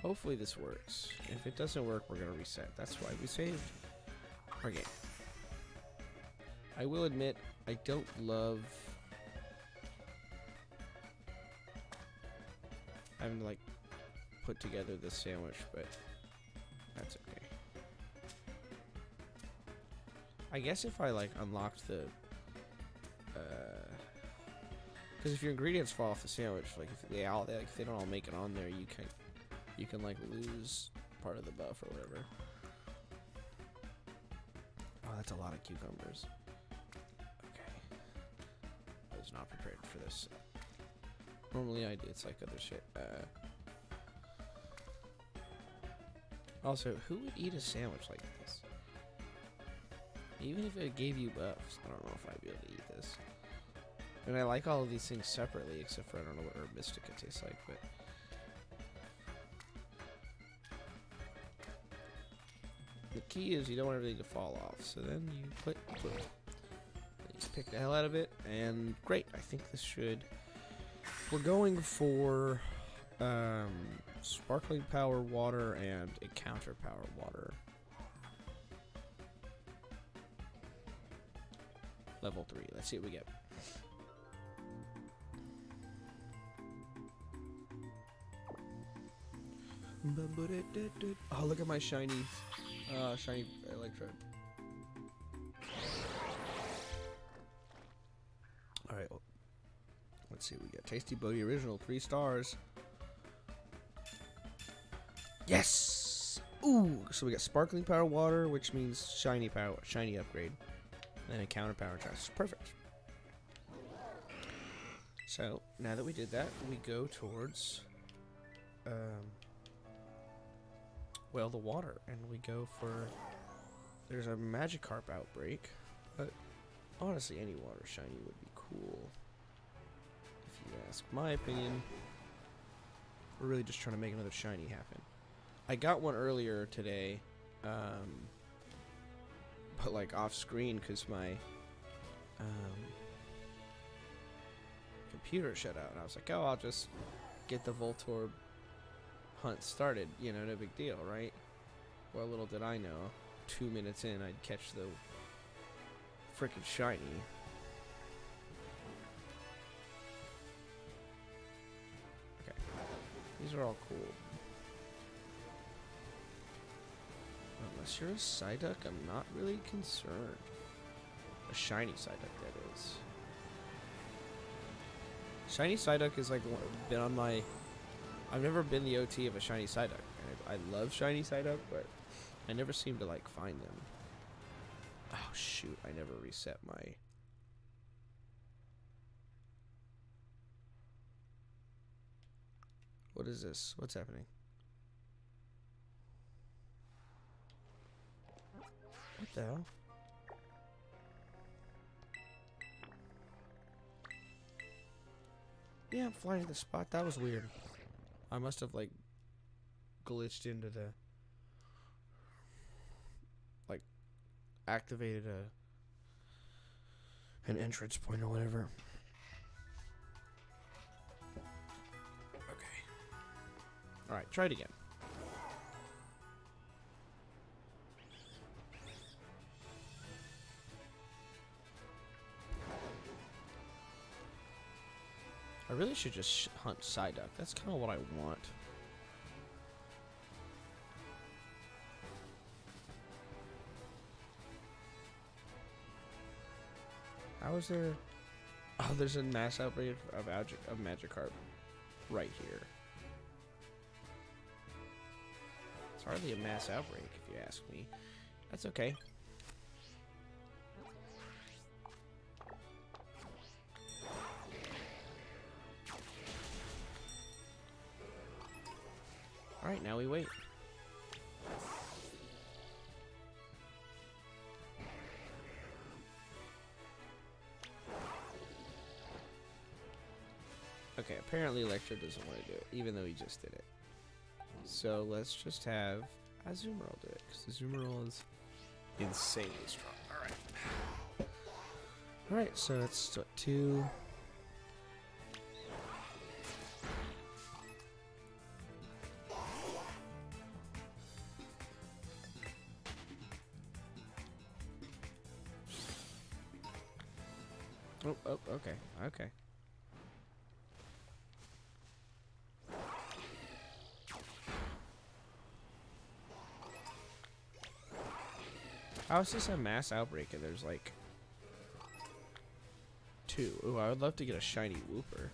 Hopefully this works. If it doesn't work, we're gonna reset. That's why we saved our game. I will admit, I don't love to like put together this sandwich, but that's okay. I guess if I like unlocked the, uh because if your ingredients fall off the sandwich, like if they all like if they don't all make it on there, you can you can like lose part of the buff or whatever. Oh, that's a lot of cucumbers. Was not prepared for this. Normally I it's like other shit. Uh, also, who would eat a sandwich like this? Even if it gave you buffs, I don't know if I'd be able to eat this. And I like all of these things separately, except for I don't know what Herb Mystica tastes like, but... The key is you don't want everything to fall off, so then you put, put pick the hell out of it, and great. I think this should. We're going for um, sparkling power water and encounter power water. Level three. Let's see what we get. Oh, look at my shiny, uh, shiny Electrode. Let's see. We got Tasty Boogie Original, three stars. Yes! Ooh! So we got Sparkling Power Water, which means Shiny Power, Shiny Upgrade. And a Counter Power Charge. Perfect. So, now that we did that, we go towards, um, well, the water. And we go for, there's a Magikarp outbreak. But, honestly, any water shiny would be cool. You ask my opinion. We're really just trying to make another shiny happen. I got one earlier today, um, but like off screen because my um, computer shut out. And I was like, oh, I'll just get the Voltorb hunt started. You know, no big deal, right? Well, little did I know, two minutes in, I'd catch the freaking shiny. These are all cool. Unless you're a Psyduck, I'm not really concerned. A shiny Psyduck, that is. Shiny Psyduck is like been on my. I've never been the OT of a shiny Psyduck. I, I love shiny Psyduck, but I never seem to like find them. Oh shoot! I never reset my. What is this? What's happening? What the hell? Yeah, I'm flying to the spot. That was weird. I must have like glitched into the like activated a an entrance point or whatever. All right, try it again. I really should just hunt Psyduck. That's kind of what I want. How is there? Oh, there's a mass outbreak of, Algi- of Magikarp right here. Hardly a mass outbreak, if you ask me. That's okay. Alright, now we wait. Okay, apparently Electro doesn't want to do it, even though he just did it. So let's just have Azumarill do it, because Azumarill is insanely strong. Alright. Alright, so it's what, two. Oh, oh, okay, okay. How is this a mass outbreak and there's like two? Ooh, I would love to get a shiny Wooper.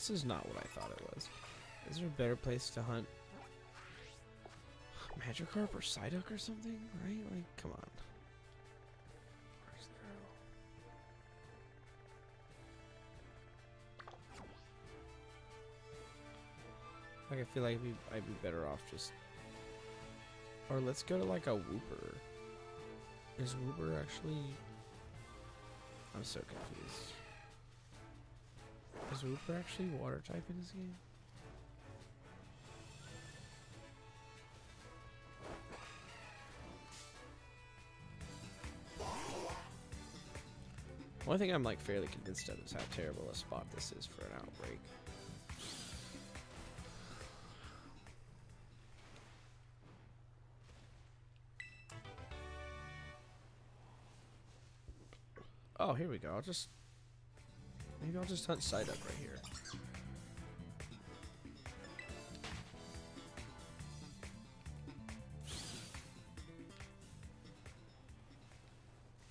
This is not what I thought it was. Is there a better place to hunt Magikarp or Psyduck or something? Right? Like, come on. Like, I feel like I'd be, I'd be better off just... Or let's go to, like, a Wooper. Is Wooper actually... I'm so confused. Is Wooper actually water type in this game? One thing I'm like fairly convinced of is how terrible a spot this is for an outbreak. Oh, here we go. I'll just maybe I'll just hunt Psyduck right here.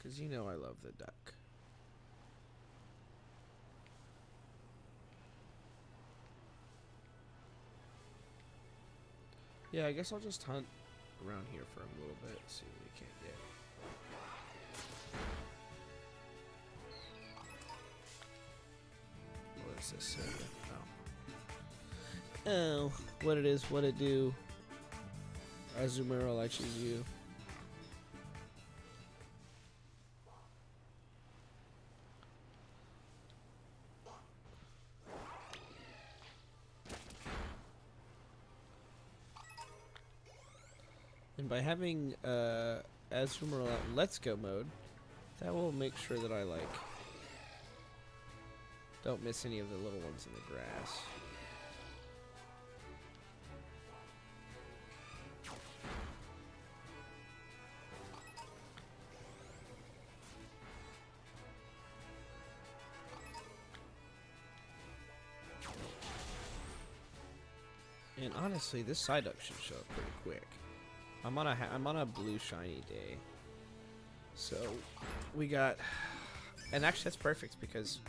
Cause you know I love the duck. Yeah, I guess I'll just hunt around here for a little bit, see what we can get. Is this? Oh. oh, what it is, what it do. Azumarill, I choose you. And by having uh, Azumarill Let's Go mode, that will make sure that I like don't miss any of the little ones in the grass. And honestly, this Psyduck should show up pretty quick. I'm on a I'm on a blue shiny day. So we got, and actually that's perfect because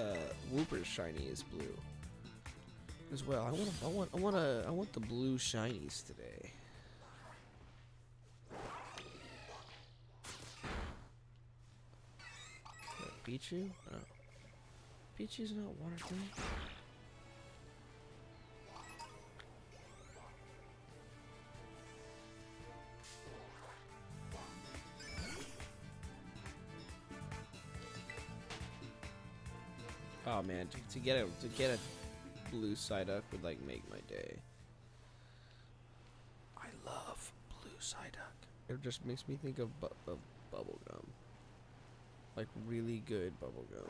uh, Wooper's shiny is blue as well. I want I want I want I want the blue shinies today. Pichu? Oh. Pichu's not water type. Man, to, to get a to get a blue Psyduck would like make my day. I love blue side Psyduck. It just makes me think of, bu of bubblegum. Like really good bubblegum.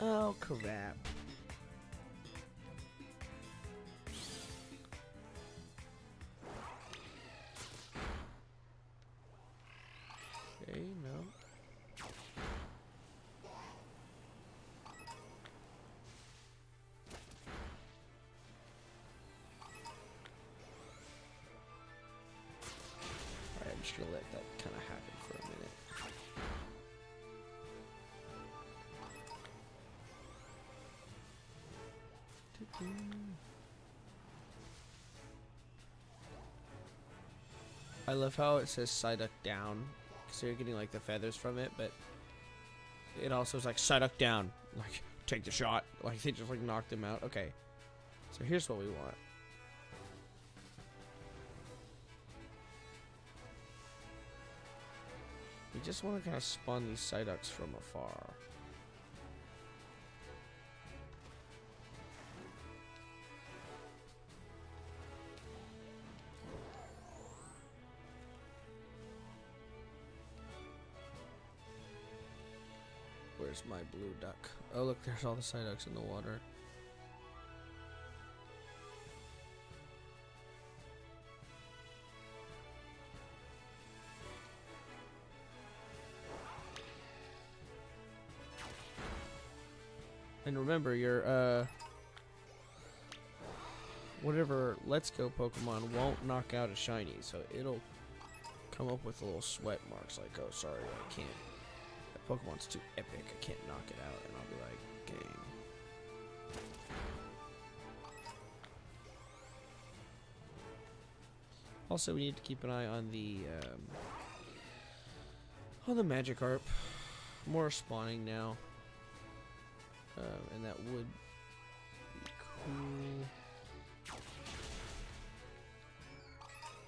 Oh crap. I love how it says Psyduck down, because you're getting like the feathers from it, but it also is like Psyduck down, like take the shot, like they just like knocked him out. Okay, so here's what we want. We just want to kind of spawn these Psyducks from afar. My blue duck? Oh look, there's all the Psyducks in the water. And remember, your uh, whatever Let's Go Pokemon won't knock out a shiny, so it'll come up with a little sweat marks like, oh, sorry, I can't. Pokemon's too epic, I can't knock it out, and I'll be like, game. Also, we need to keep an eye on the um, on the Magikarp. More spawning now. Um, and that would be cool.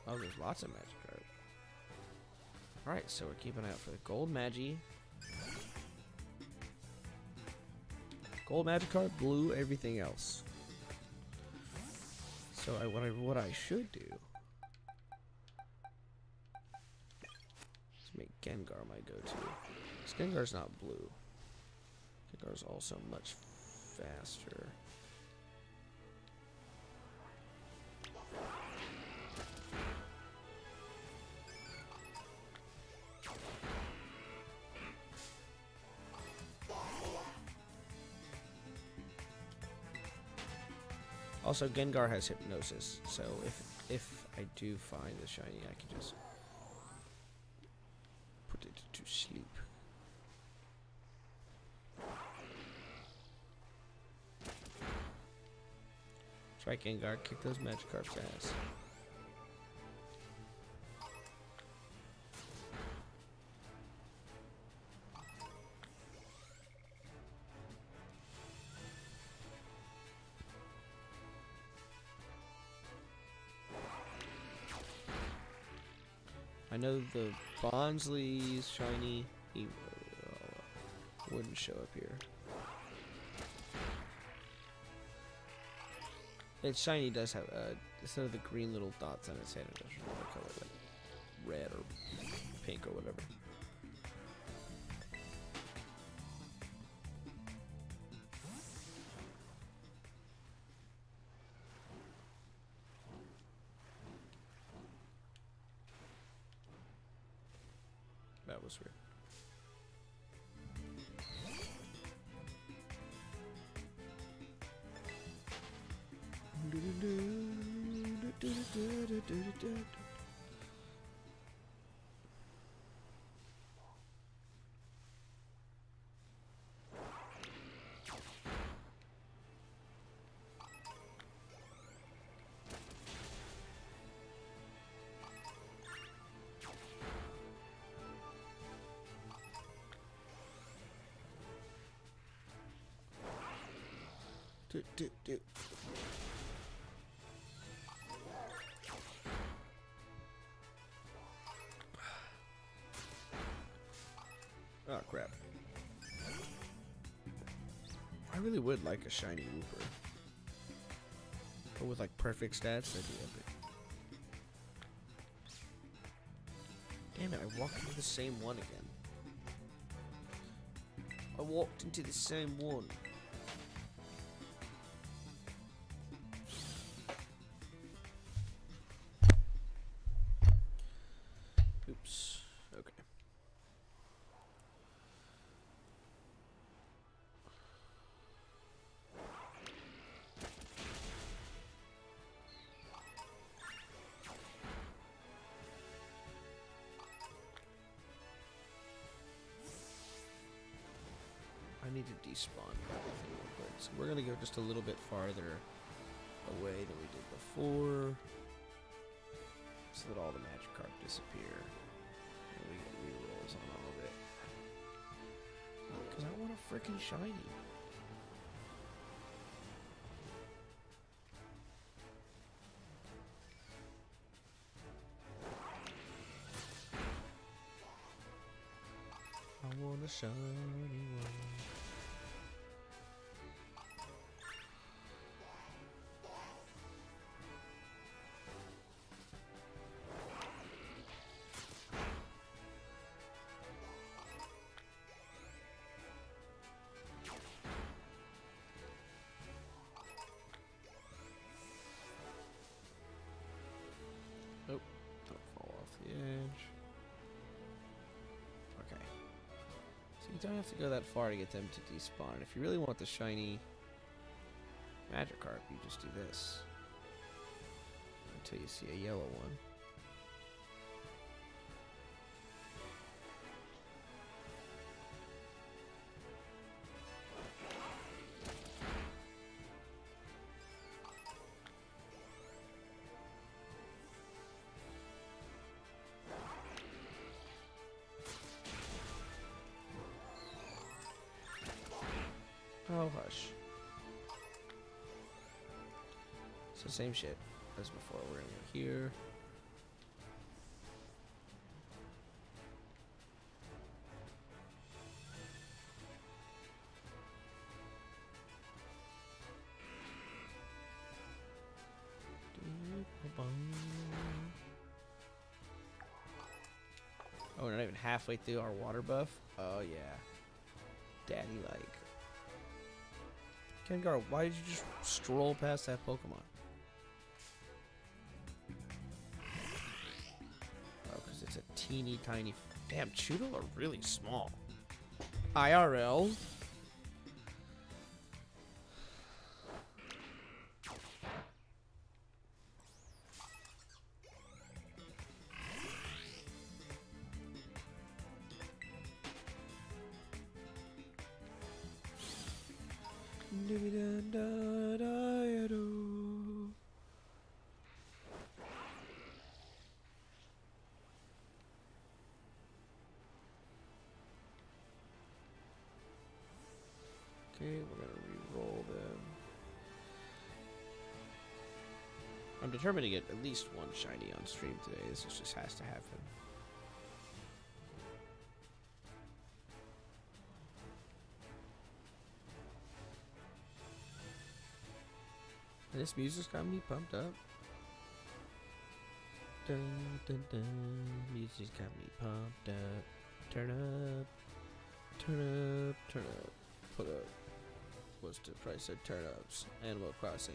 Oh, there's lots of Magikarp. Alright, so we're keeping an eye out for the Gold Magi. Gold Magikarp, blue, everything else. So I, what I what I should do is make Gengar my go-to. Gengar's not blue. Gengar's also much faster. Also, Gengar has hypnosis, so if if I do find the shiny, I can just put it to sleep. Try Gengar, kick those Magikarp's ass. Know the Bonsly's shiny. He uh, wouldn't show up here. Its shiny does have uh, instead of the green little dots on its head, it does another color like red or pink or whatever. Do, do, do. Oh crap. I really would like a shiny Wooper. But with like perfect stats, that'd be epic. Damn it, I walked into the same one again. I walked into the same one. Just a little bit farther away than we did before. So that all the Magikarp disappear. And we get rerolls on all of it. Oh, because I want a freaking shiny. I want a shiny don't have to go that far to get them to despawn. And If you really want the shiny Magikarp, you just do this. Until you see a yellow one. Same shit as before. We're gonna go here. Oh, we're not even halfway through our water buff. Oh yeah, daddy like. Gengar, why did you just stroll past that Pokemon? Teeny tiny. Damn, Chewtle are really small. IRL. determined to get at least one shiny on stream today. This just has to happen. And this music's got me pumped up. Dun, dun, dun. Music's got me pumped up. Turn up. Turn up. Turn up. Put up. What's the price of turnips? Animal Crossing.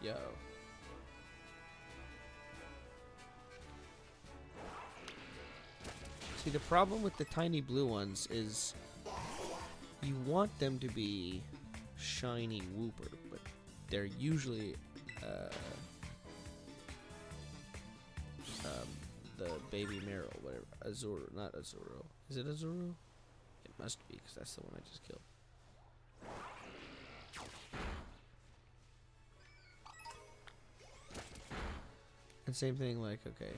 Yo. See, the problem with the tiny blue ones is you want them to be shiny Wooper, but they're usually uh, um, the baby Marill, whatever. Azuro, not Azuro. Is it Azuro? It must be, because that's the one I just killed. And same thing, like, okay.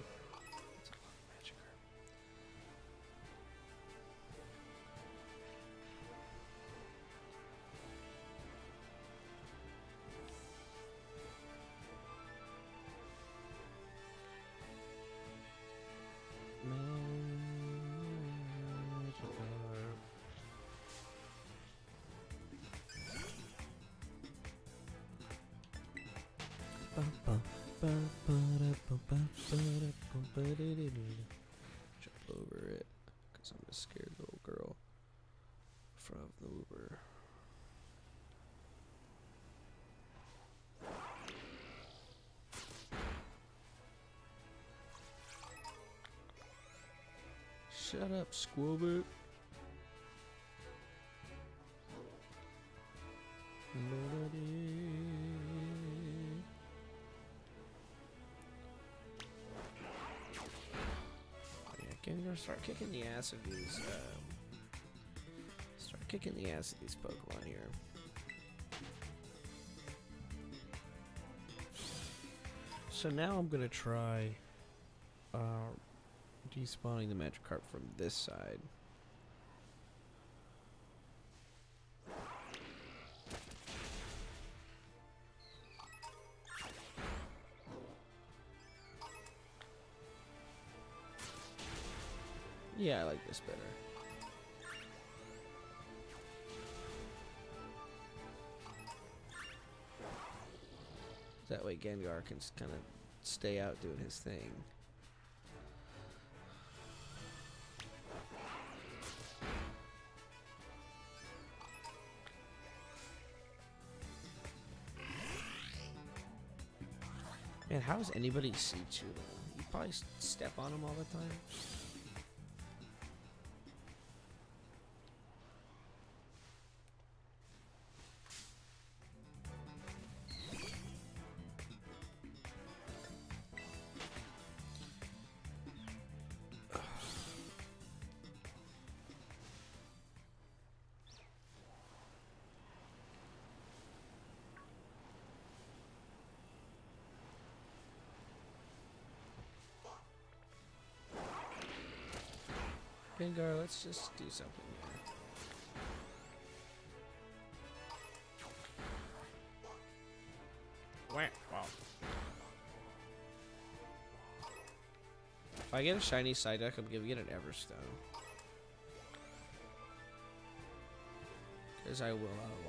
Shut up. Yeah, can you start kicking the ass of these? Um, start kicking the ass of these Pokemon here. So now I'm gonna try despawning the Magikarp from this side. Yeah, I like this better. That way Gengar can kind of stay out doing his thing. How does anybody see Chulo? You probably step on him all the time. Gengar, let's just do something here. Wow. If I get a shiny Psyduck, I'm giving it an Everstone. Because I will not evolve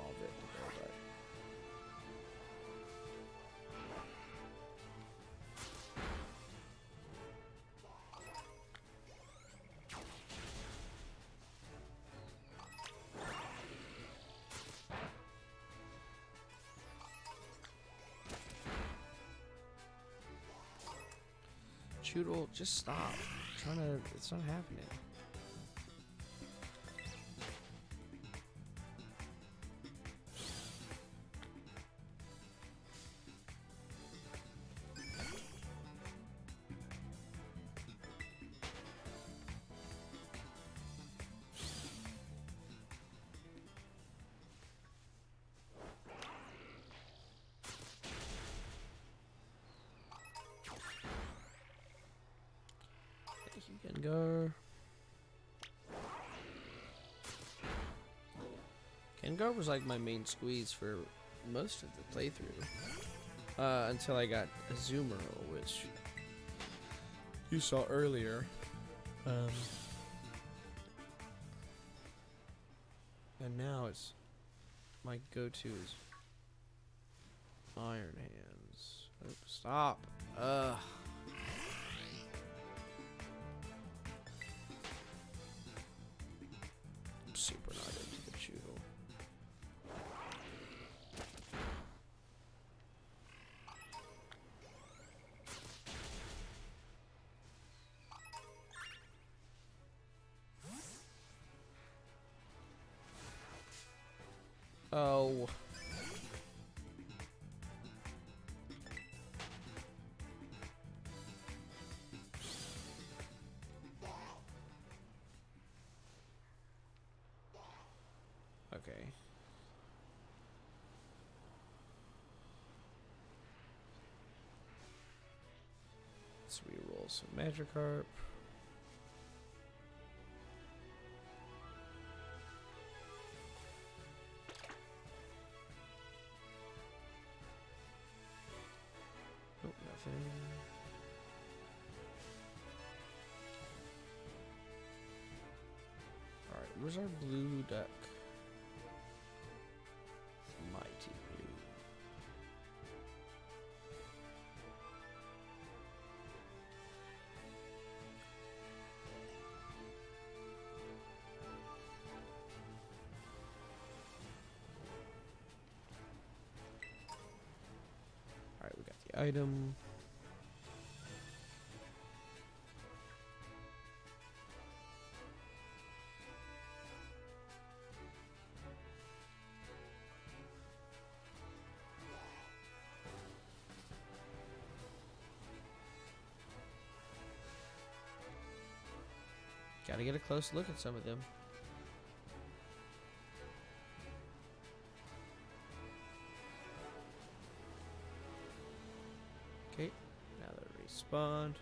Chewtle, just stop. I'm trying to, it's not happening. Gengar was like my main squeeze for most of the playthrough. Uh, until I got Azumarill, which you saw earlier. Um, and now it's my go-to is Iron Hands. Oh, stop. Ugh. Some Magikarp. Nothing. Alright, where's our blue duck? Item. Gotta get a close look at some of them. Respawned.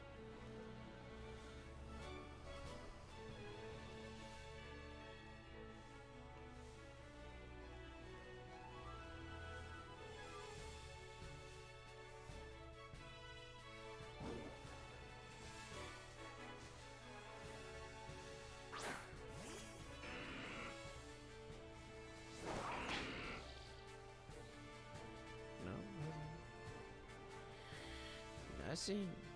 No, nothing. Nothing.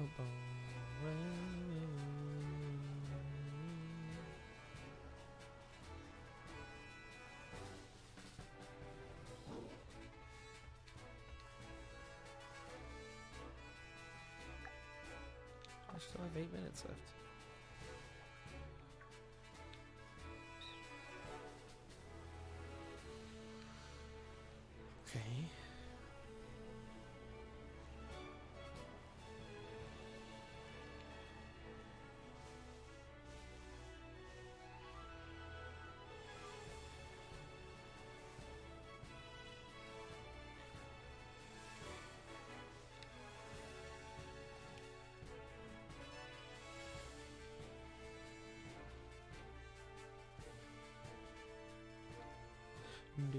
I still have eight minutes left.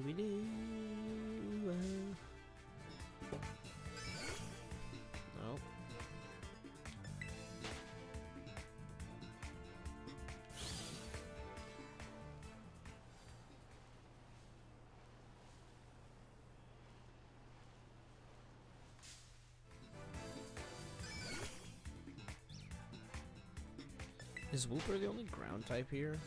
Doo. Nope. Is Wooper the only ground type here?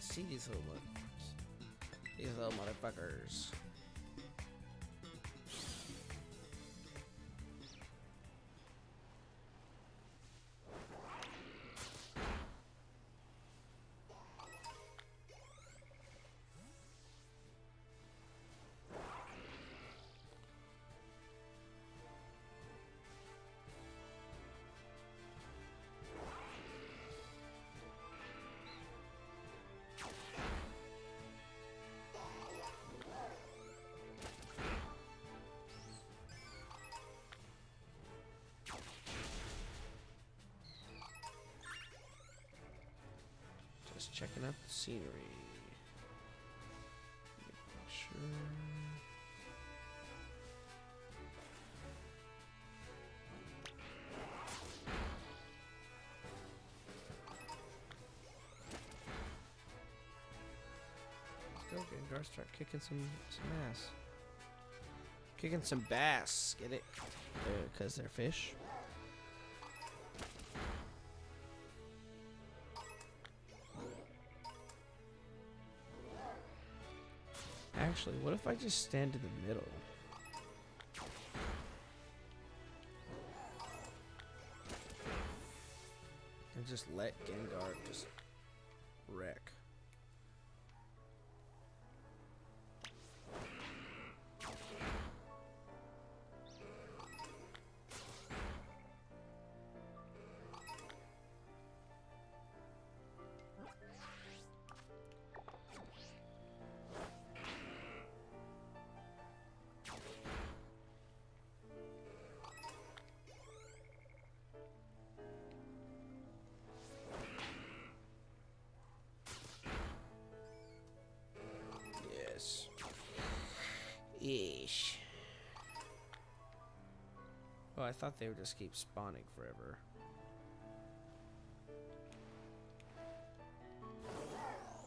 See these little motherfuckers. These little motherfuckers. Just checking out the scenery. Making sure. Gengar. Start kicking some some ass. Kicking some bass. Get it? Uh, because they're fish. Actually, what if I just stand in the middle? And just let Gengar just Ish. Oh, I thought they would just keep spawning forever.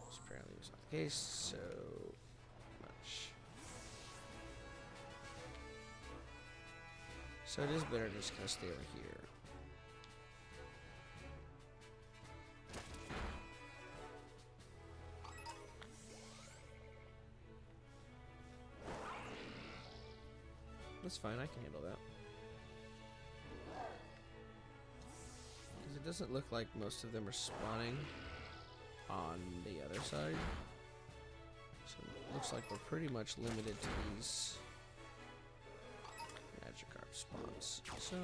Which apparently was not the case, so much. So it is better just gonna stay over here. Fine, I can handle that. Because it doesn't look like most of them are spawning on the other side. So it looks like we're pretty much limited to these Magikarp spawns. So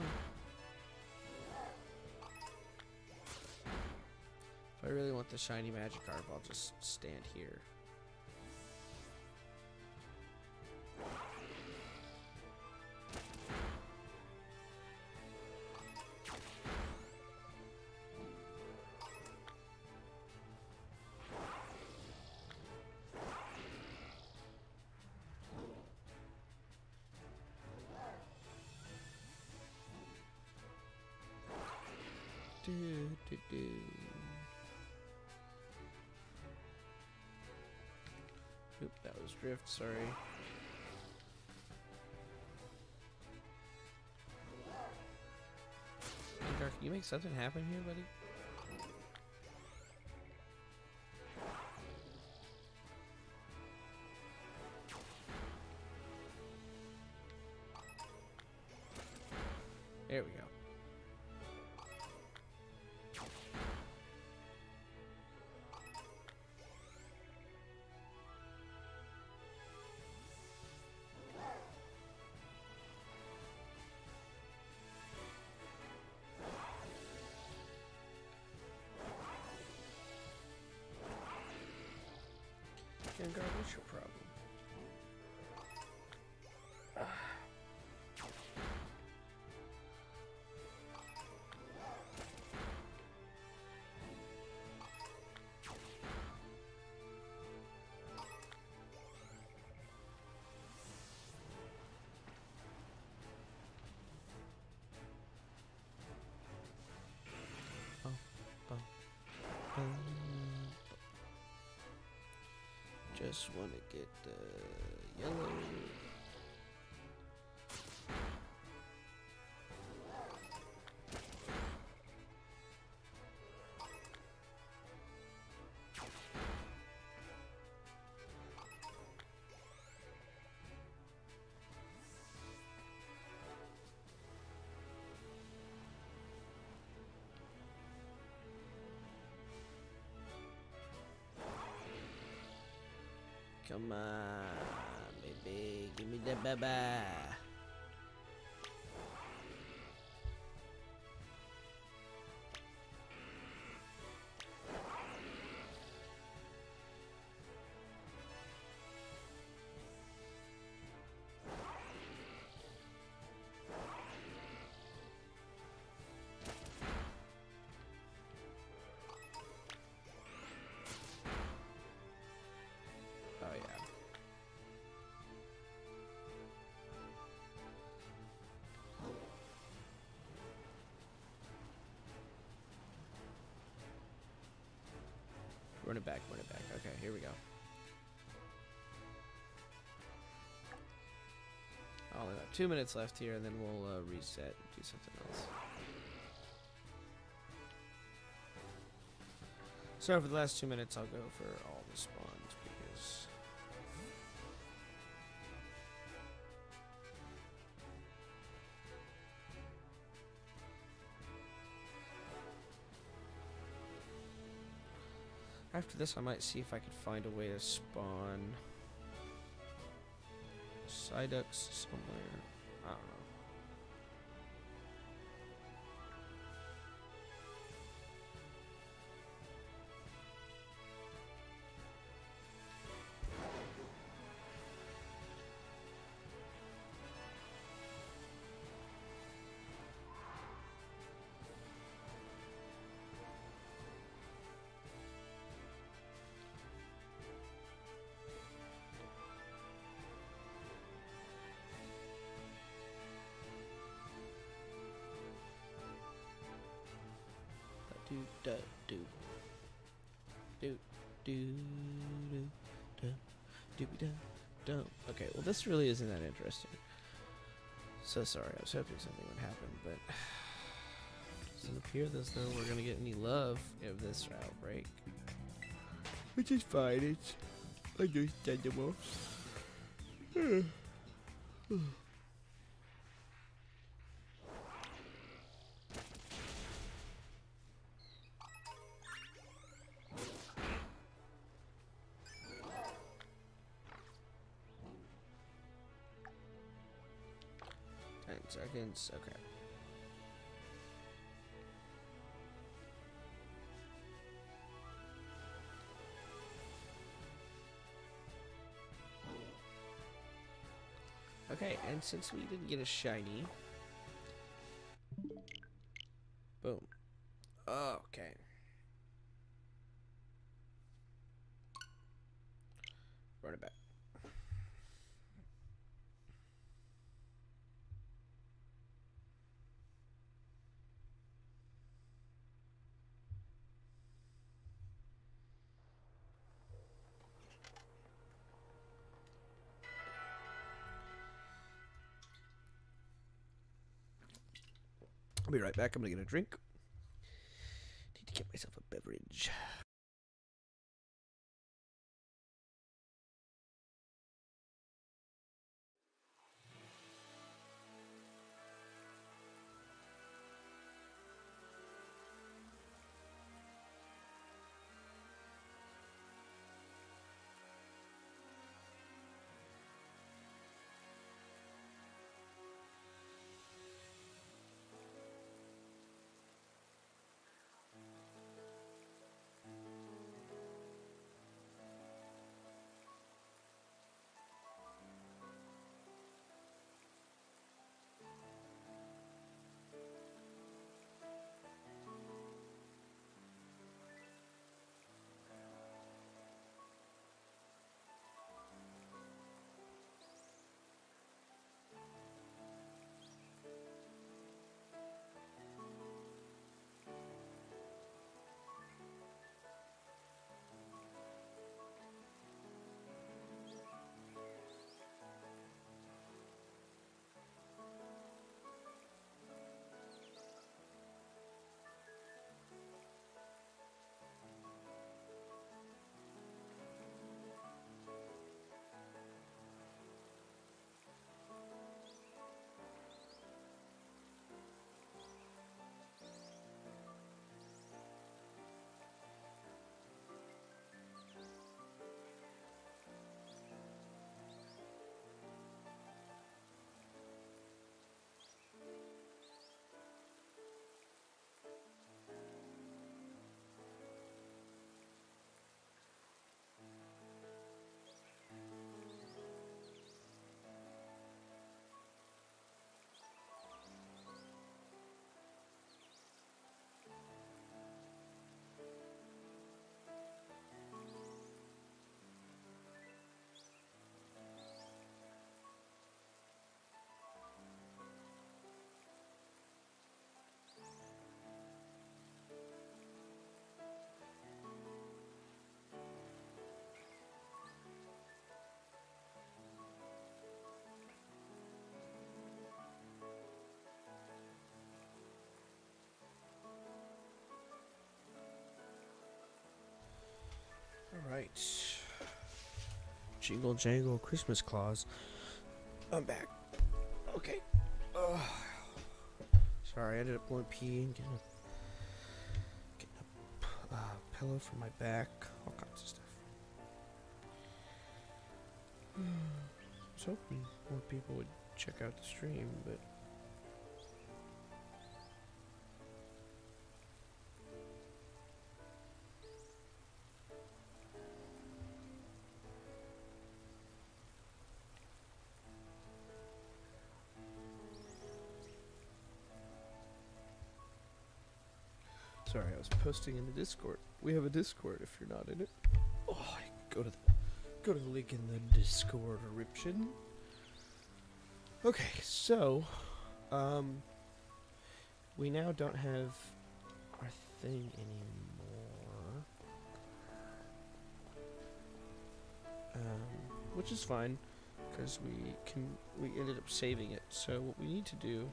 if I really want the shiny Magikarp, I'll just stand here. Sorry. Gengar, can you make something happen here, buddy? Gengar, what's your problem? Just want to get the yellow. Come on, baby. Give me the baba. Run it back, run it back. Okay, here we go. Only got two minutes left here, and then we'll uh, reset and do something else. Sorry for the last two minutes, I'll go for all the spawns after this, I might see if I could find a way to spawn Psyducks somewhere. I don't know. Okay, well this really isn't that interesting. So sorry, I was hoping something would happen, but doesn't appear as though we're gonna get any love of this outbreak. Which is fine, it's understandable. okay. Okay, and since we didn't get a shiny, boom. Okay. I'll be right back. I'm gonna get a drink. Need to get myself a beverage. Jingle jangle Christmas claus. I'm back. Okay. Ugh. Sorry, I ended up going pee and getting a, getting a uh, pillow for my back. All kinds of stuff. I was hoping more people would check out the stream, but. Posting in the Discord. We have a Discord if you're not in it. Oh, I go to the go to the link in the Discord eruption. Okay, so um we now don't have our thing anymore. Um, which is fine because we can we ended up saving it. So what we need to do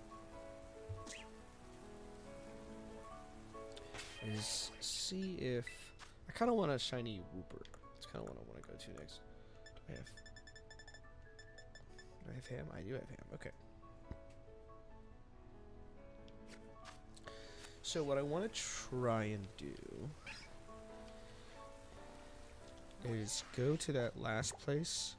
is see if I kind of want a shiny Wooper. That's kind of what I want to go to next. Do I have? Do I have ham? I do have ham. Okay. So what I want to try and do is go to that last place.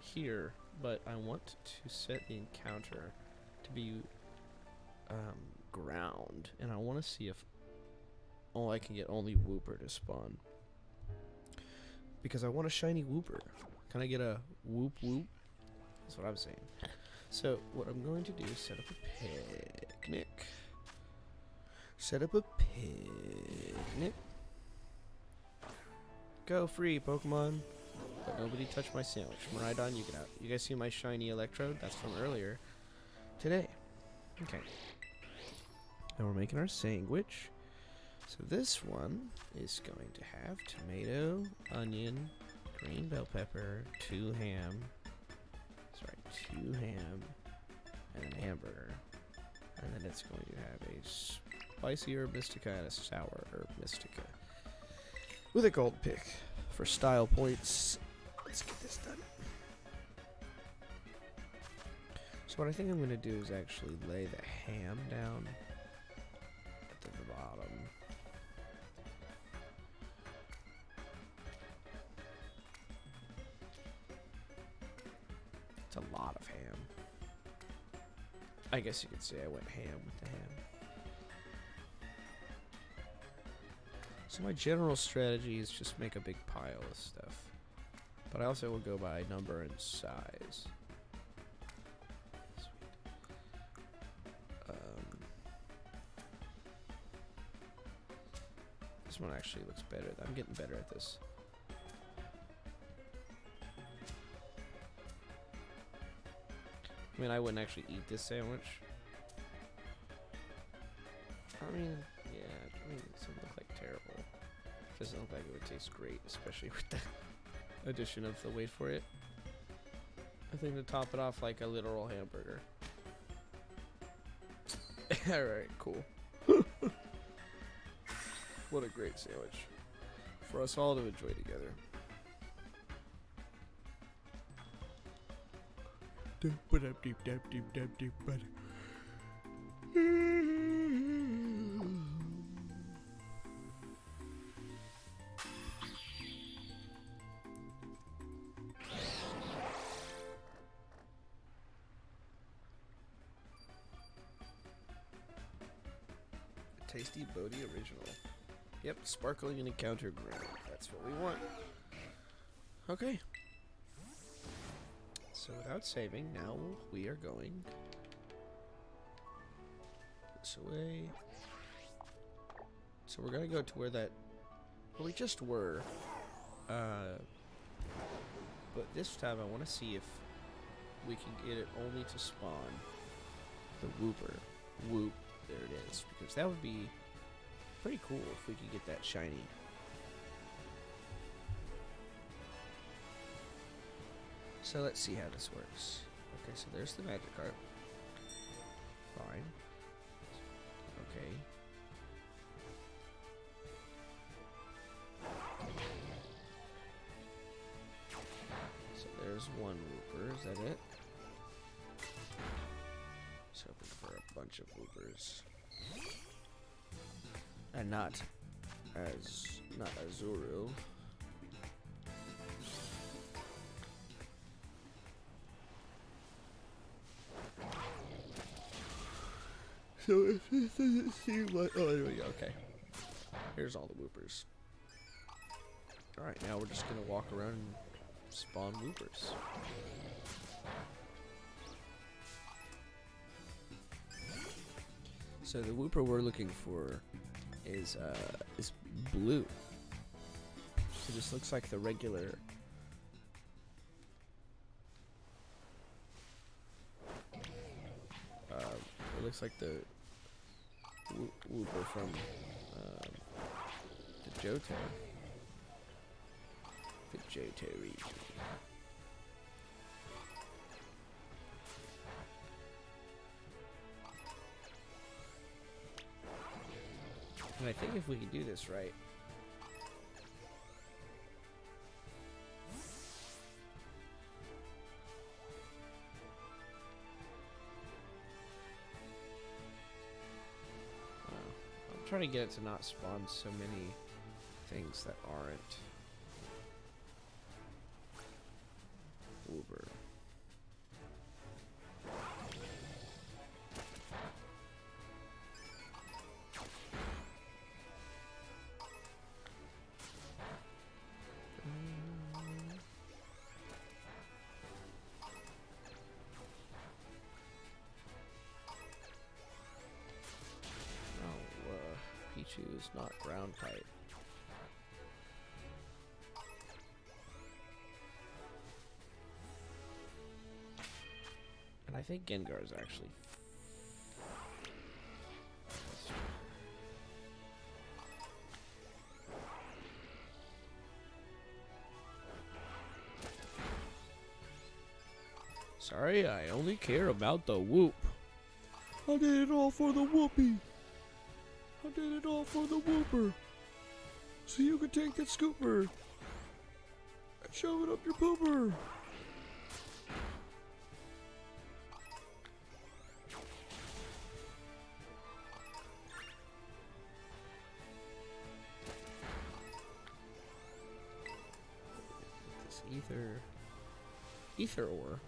Here, but I want to set the encounter to be um, ground, and I want to see if oh I can get only Wooper to spawn. Because I want a shiny Wooper. Can I get a Whoop Whoop? That's what I'm saying. So what I'm going to do is set up a picnic. Set up a picnic. Go free, Pokemon. But nobody touch my sandwich. Maridon, you get out. You guys see my shiny Electrode? That's from earlier today. Okay. Now we're making our sandwich. So this one is going to have tomato, onion, green bell pepper, two ham. Sorry, two ham, and an hamburger. And then it's going to have a spicy Herba Mystica and a sour Herba Mystica. With a gold pick for style points. Let's get this done. What I think I'm going to do is actually lay the ham down at the bottom. It's a lot of ham. I guess you could say I went ham with the ham. So my general strategy is just make a big pile of stuff. But I also will go by number and size. This one actually looks better. I'm getting better at this. I mean, I wouldn't actually eat this sandwich. I mean, yeah, I mean, it doesn't look like terrible. It doesn't look like it would taste great, especially with the addition of the wait for it. I think to top it off like a literal hamburger. Alright, cool. What a great sandwich. For us all to enjoy together. Tasty Yep, sparkling and encounter ground. That's what we want. Okay. So without saving, now we are going this way. So we're gonna go to where that where we just were. Uh, but this time I want to see if we can get it only to spawn the Wooper. Whoop. There it is. Because that would be pretty cool if we could get that shiny. So let's see how this works. Okay, so there's the magic Magikarp. Fine. Not as not Azuru. So if this doesn't seem like oh there we go, okay. Here's all the Woopers. Alright, now we're just gonna walk around and spawn Woopers. So the Wooper we're looking for is uh is blue. It just looks like the regular uh, it looks like the Wooper from um, the Johto. The Johto region. And I think if we can do this right. I'm trying to get it to not spawn so many things that aren't And I think Gengar is actually. Sorry, I only care about the whoop. I did it all for the whoopee. Did it all for the Wooper. So you could take that scooper and shove it up your pooper. This ether. Ether ore.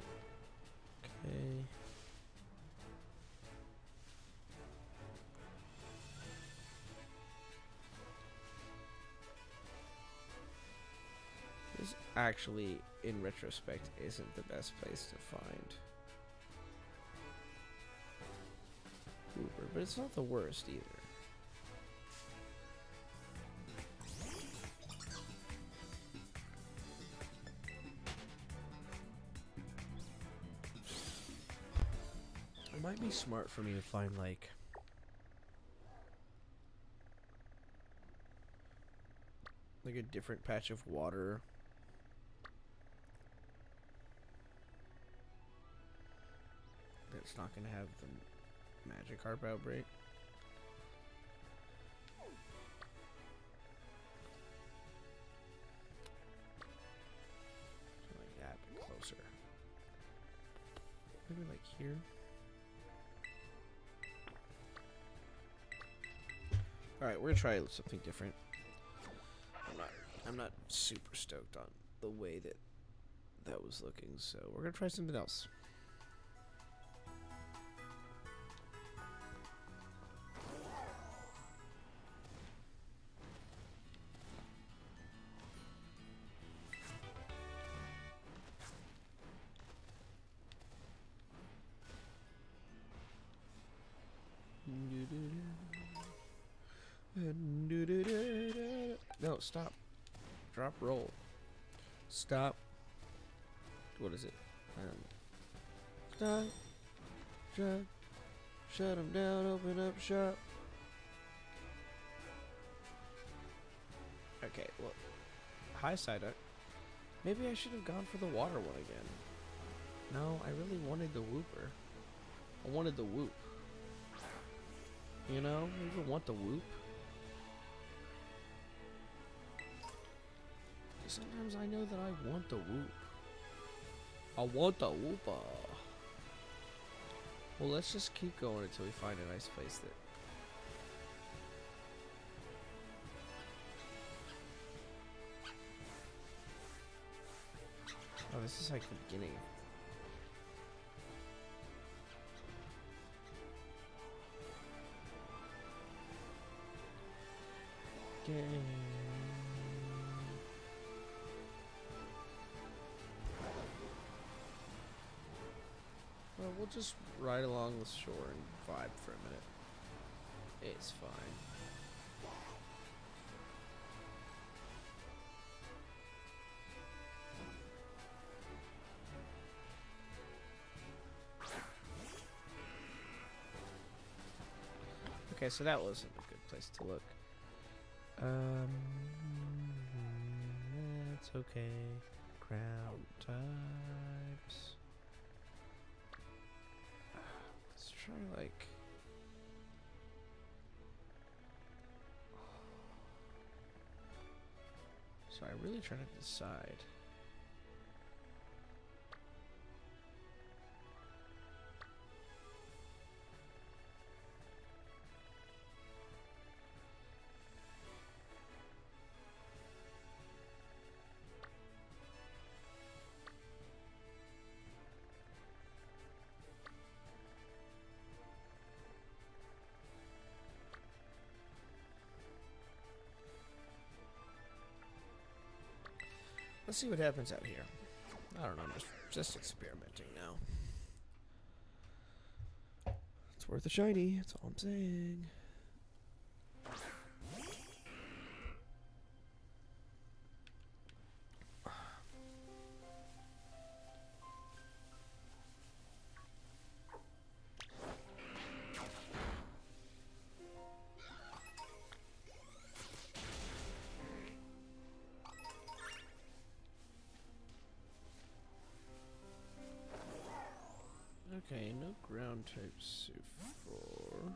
Actually, in retrospect, isn't the best place to find Wooper, but it's not the worst either. It might be smart for me to find like like a different patch of water. Gonna have the Magikarp outbreak. Like that, closer. Maybe like here. Alright, we're gonna try something different. I'm not I'm not super stoked on the way that that was looking, so we're gonna try something else. Stop. What is it? Um, stop. Drop. Shut them down. Open up shop. Okay, well, hi Psyduck. Maybe I should have gone for the water one again. No, I really wanted the Wooper. I wanted the whoop. You know, you want the whoop? Sometimes I know that I want the whoop. I want the Woopa. Uh. Well, let's just keep going until we find a nice place that. Oh, this is like the beginning. Game. Just ride along the shore and vibe for a minute. It's fine. Okay, so that wasn't a good place to look. Um, that's okay. Ground types. Like. So I really try to decide. See what happens out here. I don't know, I'm just, just experimenting now. It's worth a shiny, that's all I'm saying. Type so far.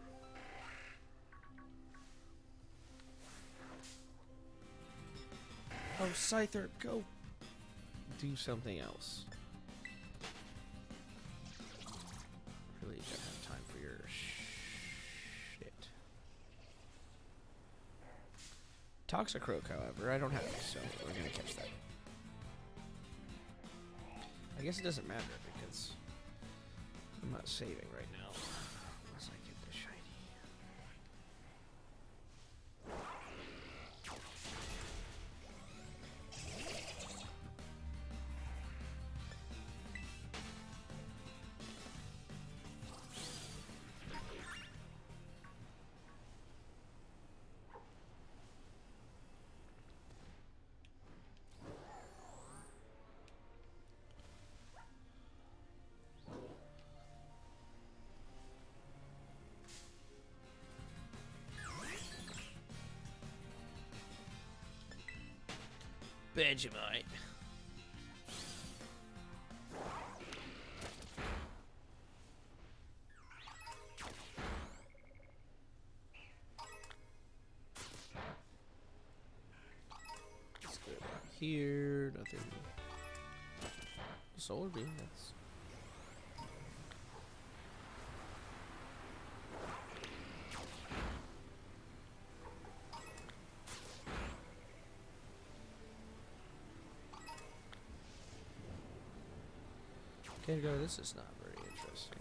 Oh, Scyther, go do something else. Really don't have time for your shit. Toxicroak, however, I don't have it, so we're gonna catch that. I guess it doesn't matter because I'm not saving right now. Vegemite. Here. Nothing. Solar beam. That's. Okay, oh, go. This is not very interesting.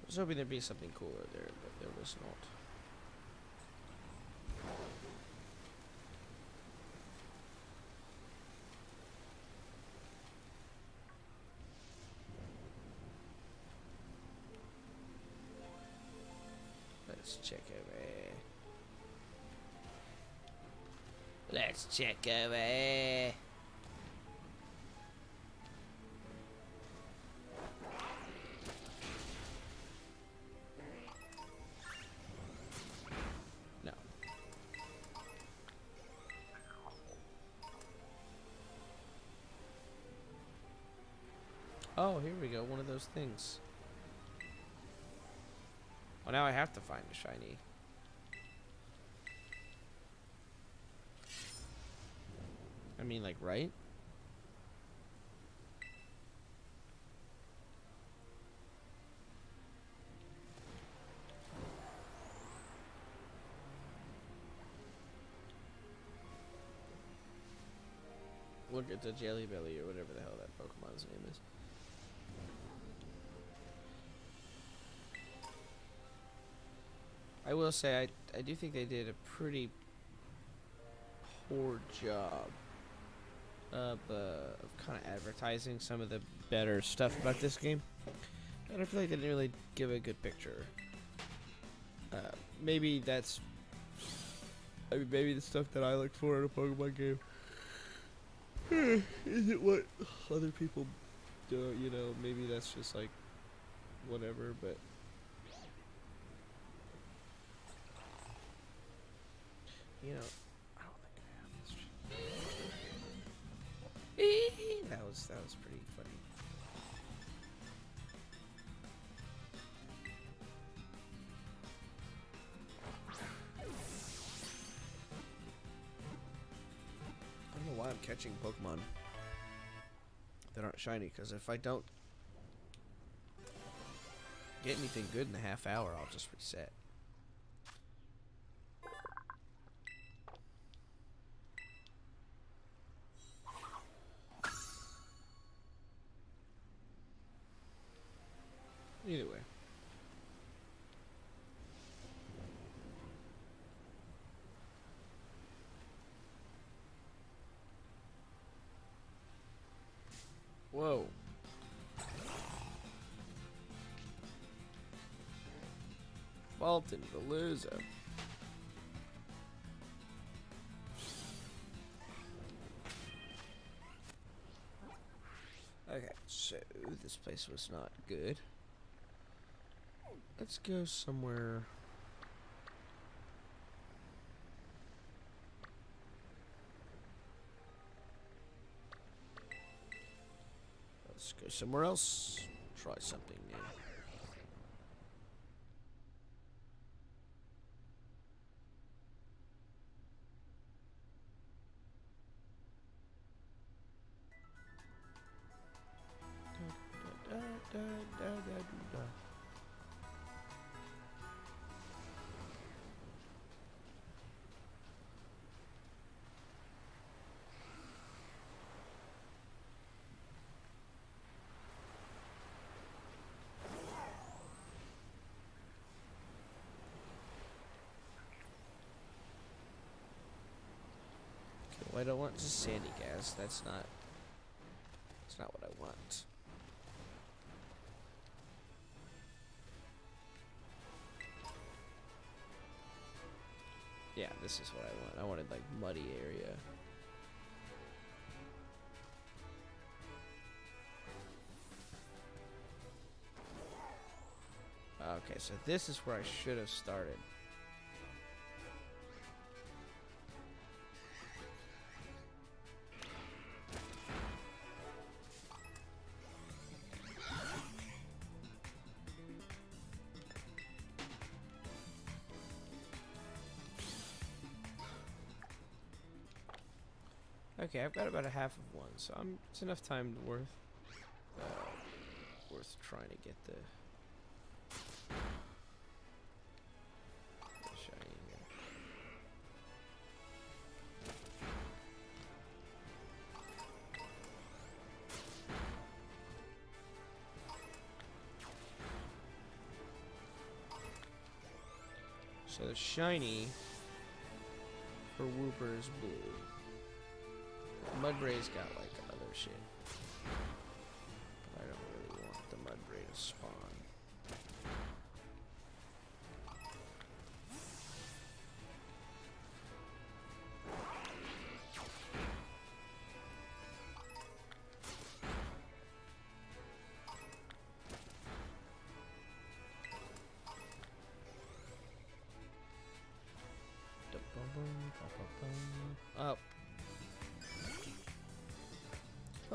I was hoping there'd be something cooler there, but there was not. check over here. No. Oh, here we go, one of those things. Well, now I have to find a shiny. I mean, like, right? Look at the Jelly Belly or whatever the hell that Pokemon's name is. I will say, I, I do think they did a pretty poor job of, uh, kind of advertising some of the better stuff about this game. And I feel like they didn't really give a good picture. Uh, maybe that's. I mean, maybe the stuff that I look for in a Pokemon game isn't what other people do. You know, maybe that's just like whatever, but. You know, That was that was pretty funny. I don't know why I'm catching Pokemon that aren't shiny, because if I don't get anything good in a half hour, I'll just reset. Fulton Veluza. Okay, so this place was not good. Let's go somewhere. Let's go somewhere else. Try something new. I don't want just sandy gas. That's not. That's not what I want. Yeah, this is what I want. I wanted like muddy area. Okay, so this is where I should have started. I've got about a half of one, so I'm it's enough time worth uh, worth trying to get the, shiny. So the shiny for Wooper is blue. Mudbray's got like other shit.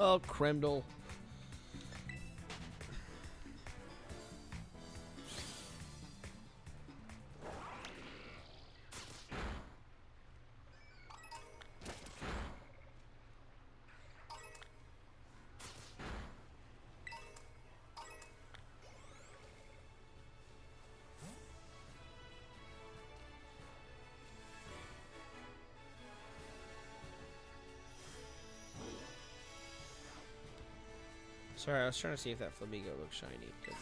Oh, Kremdel. Sorry, I was trying to see if that Flamigo looks shiny. But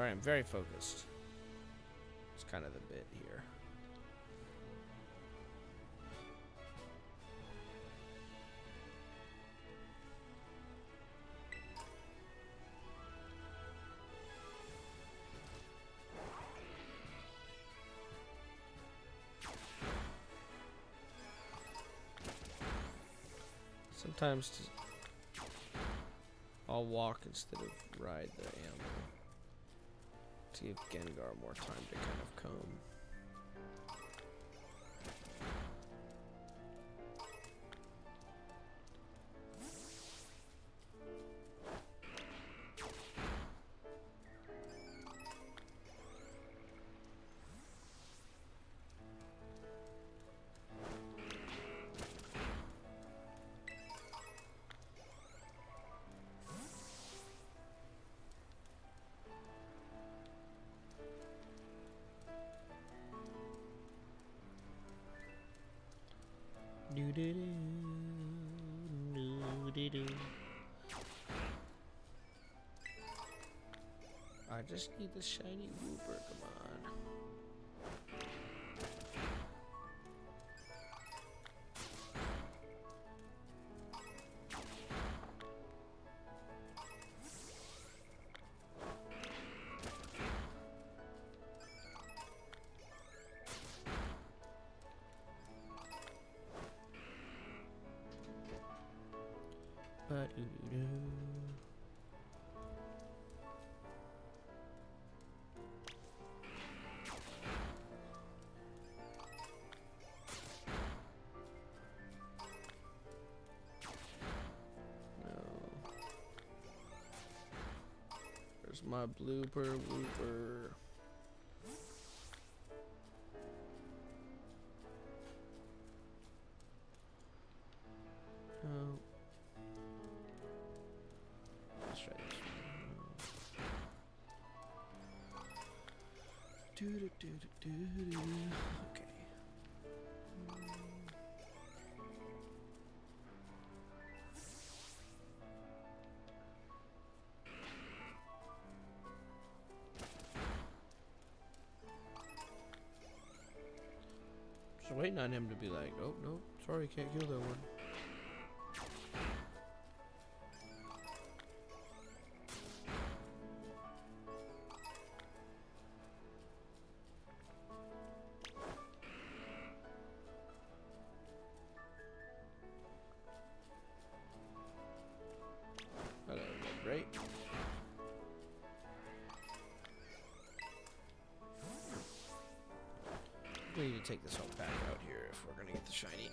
Sorry, I'm very focused. It's kind of the bit here. Sometimes I'll walk instead of ride the animal give Gengar more time to kind of come. The shiny my blooper wooper. Waiting on him to be like, oh no, sorry, can't kill that one. We need to take this whole pack out here if we're gonna get the shiny.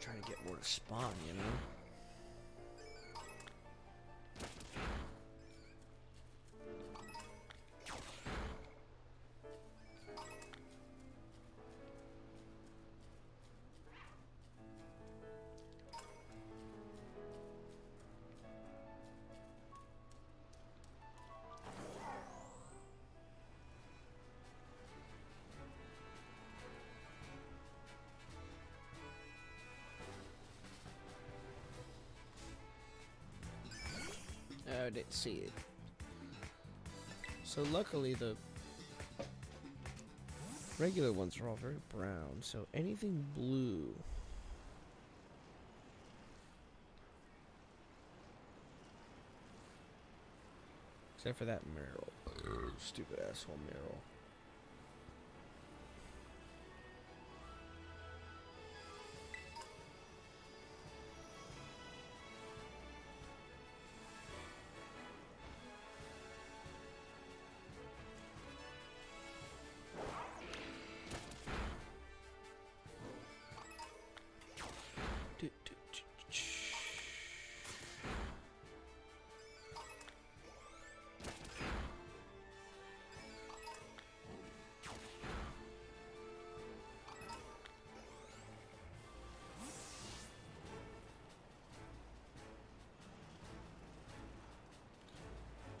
Trying to get more to spawn, you know? I didn't see it. So luckily the regular ones are all very brown, so anything blue Except for that Marill. Stupid asshole Marill.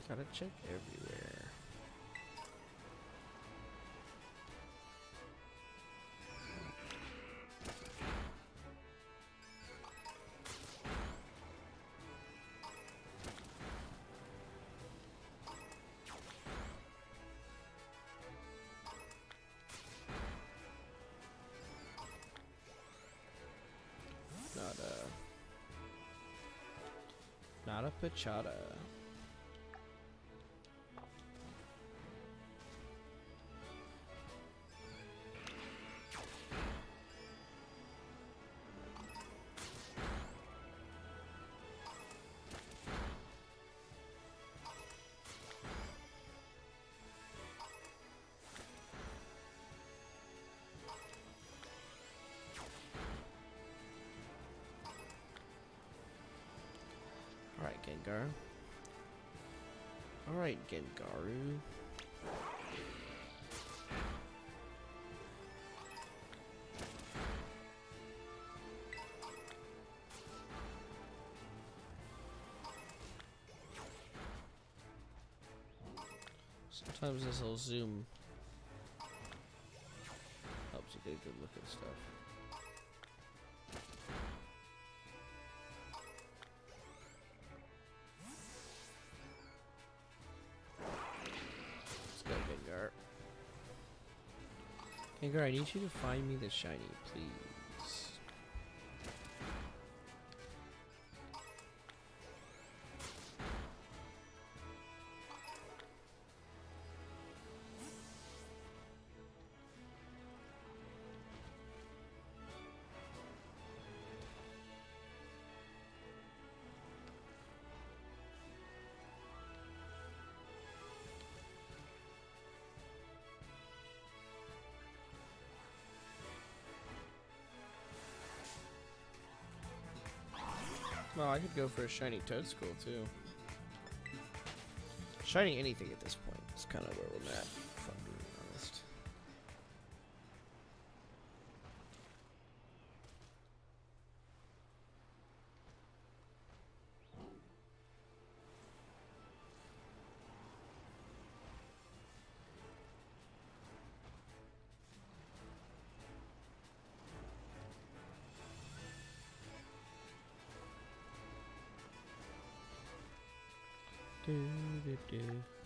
Gotta check everywhere. Not a... Not a pachata. Gengar. Alright, Gengaru. Sometimes this will zoom helps you get a good look at stuff. Gengar, I need you to find me the shiny, please. I could go for a shiny Toedscool too. Shiny anything at this point is kind of where we're at, Do, do, do.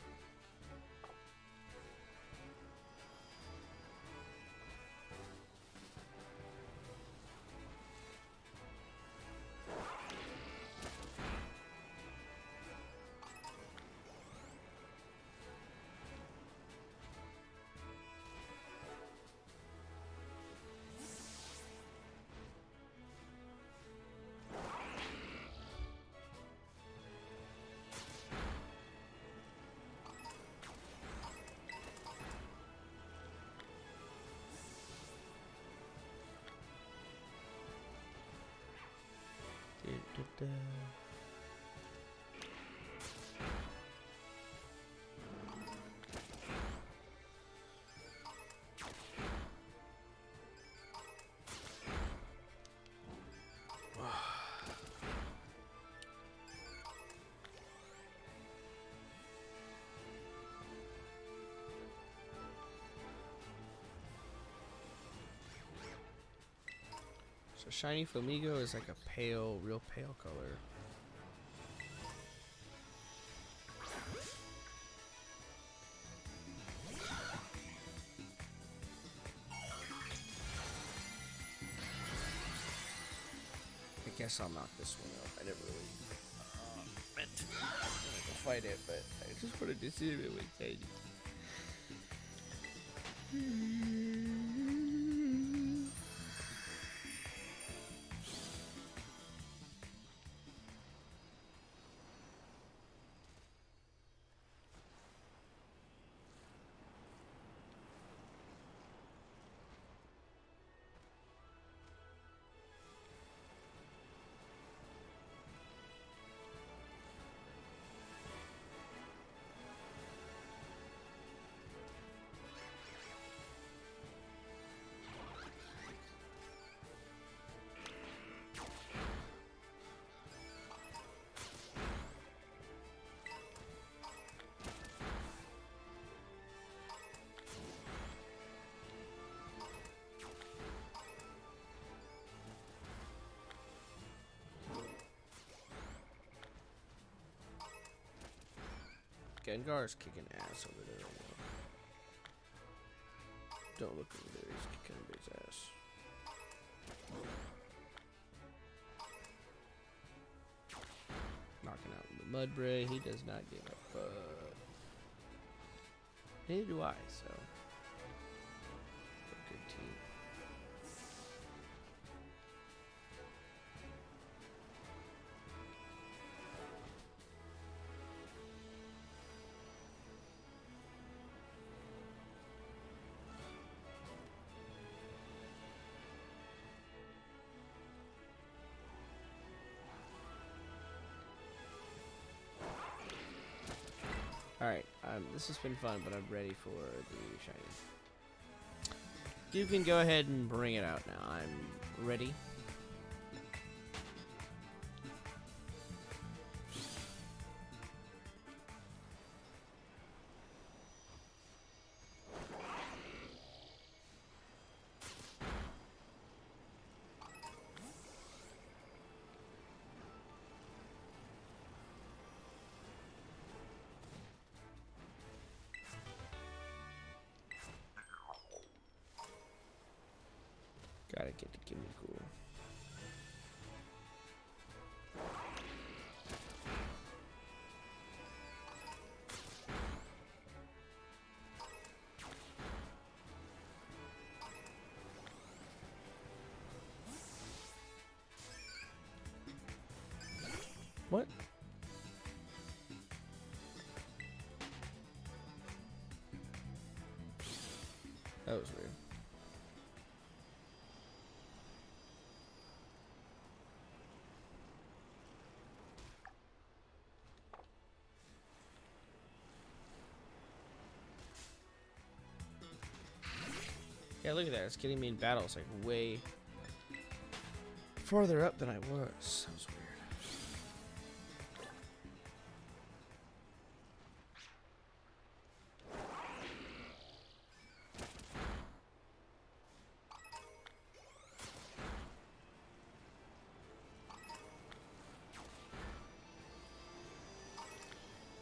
Do, shiny Flamigo is like a pale, real pale color. I guess I'll knock this one out. I never really uh, meant to fight it, but I just wanted to see if it was tiny. Gengar's kicking ass over there. Don't look over there, he's kicking everybody's ass. Knocking out the Mudbray, he does not give a fuck. Neither do I, so. Um, this has been fun, but I'm ready for the shiny. You can go ahead and bring it out now. I'm ready. Gotta get the Gimme Cool. Yeah, look at that. It's getting me in battles like way farther up than I was. That was weird.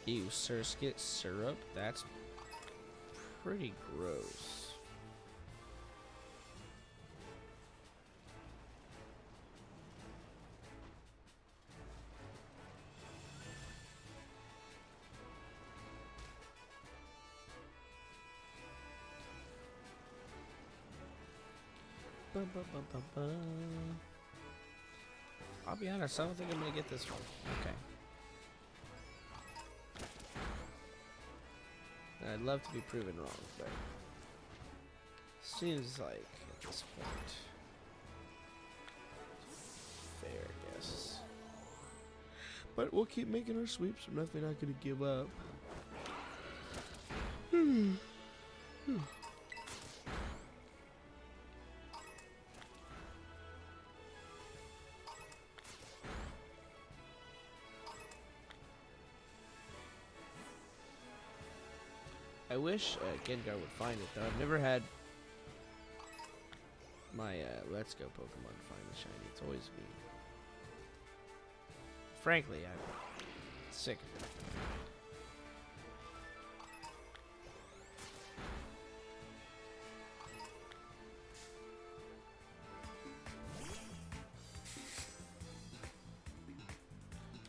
Ew, Surskit syrup? That's pretty gross. I'll be honest, I don't think I'm gonna get this one. Okay. I'd love to be proven wrong, but seems like at this point fair, guess. But we'll keep making our sweeps. I'm definitely not gonna give up. I wish uh, Gengar would find it though. I've never had my uh, Let's Go Pokemon find the shiny. It's always me. Frankly, I'm sick of it.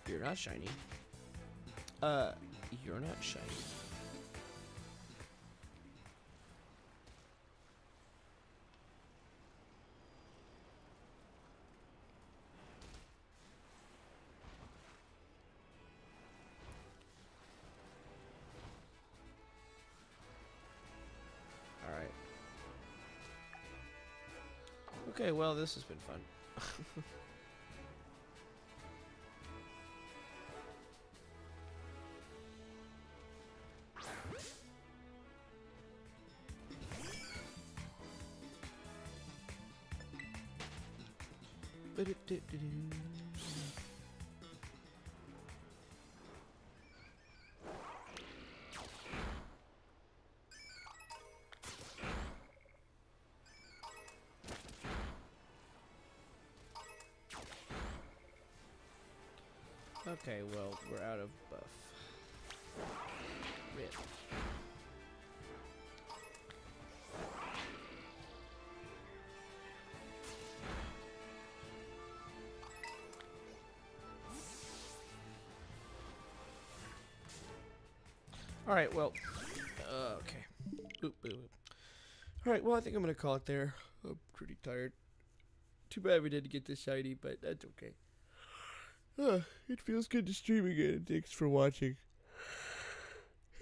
You're not shiny. Uh, you're not shiny. Well, this has been fun. Okay, well, we're out of buff. Rip. All right, well, uh, okay. Oop, oop, oop. All right, well, I think I'm gonna call it there. I'm pretty tired. Too bad we didn't get this shiny, but that's okay. It feels good to stream again. Thanks for watching.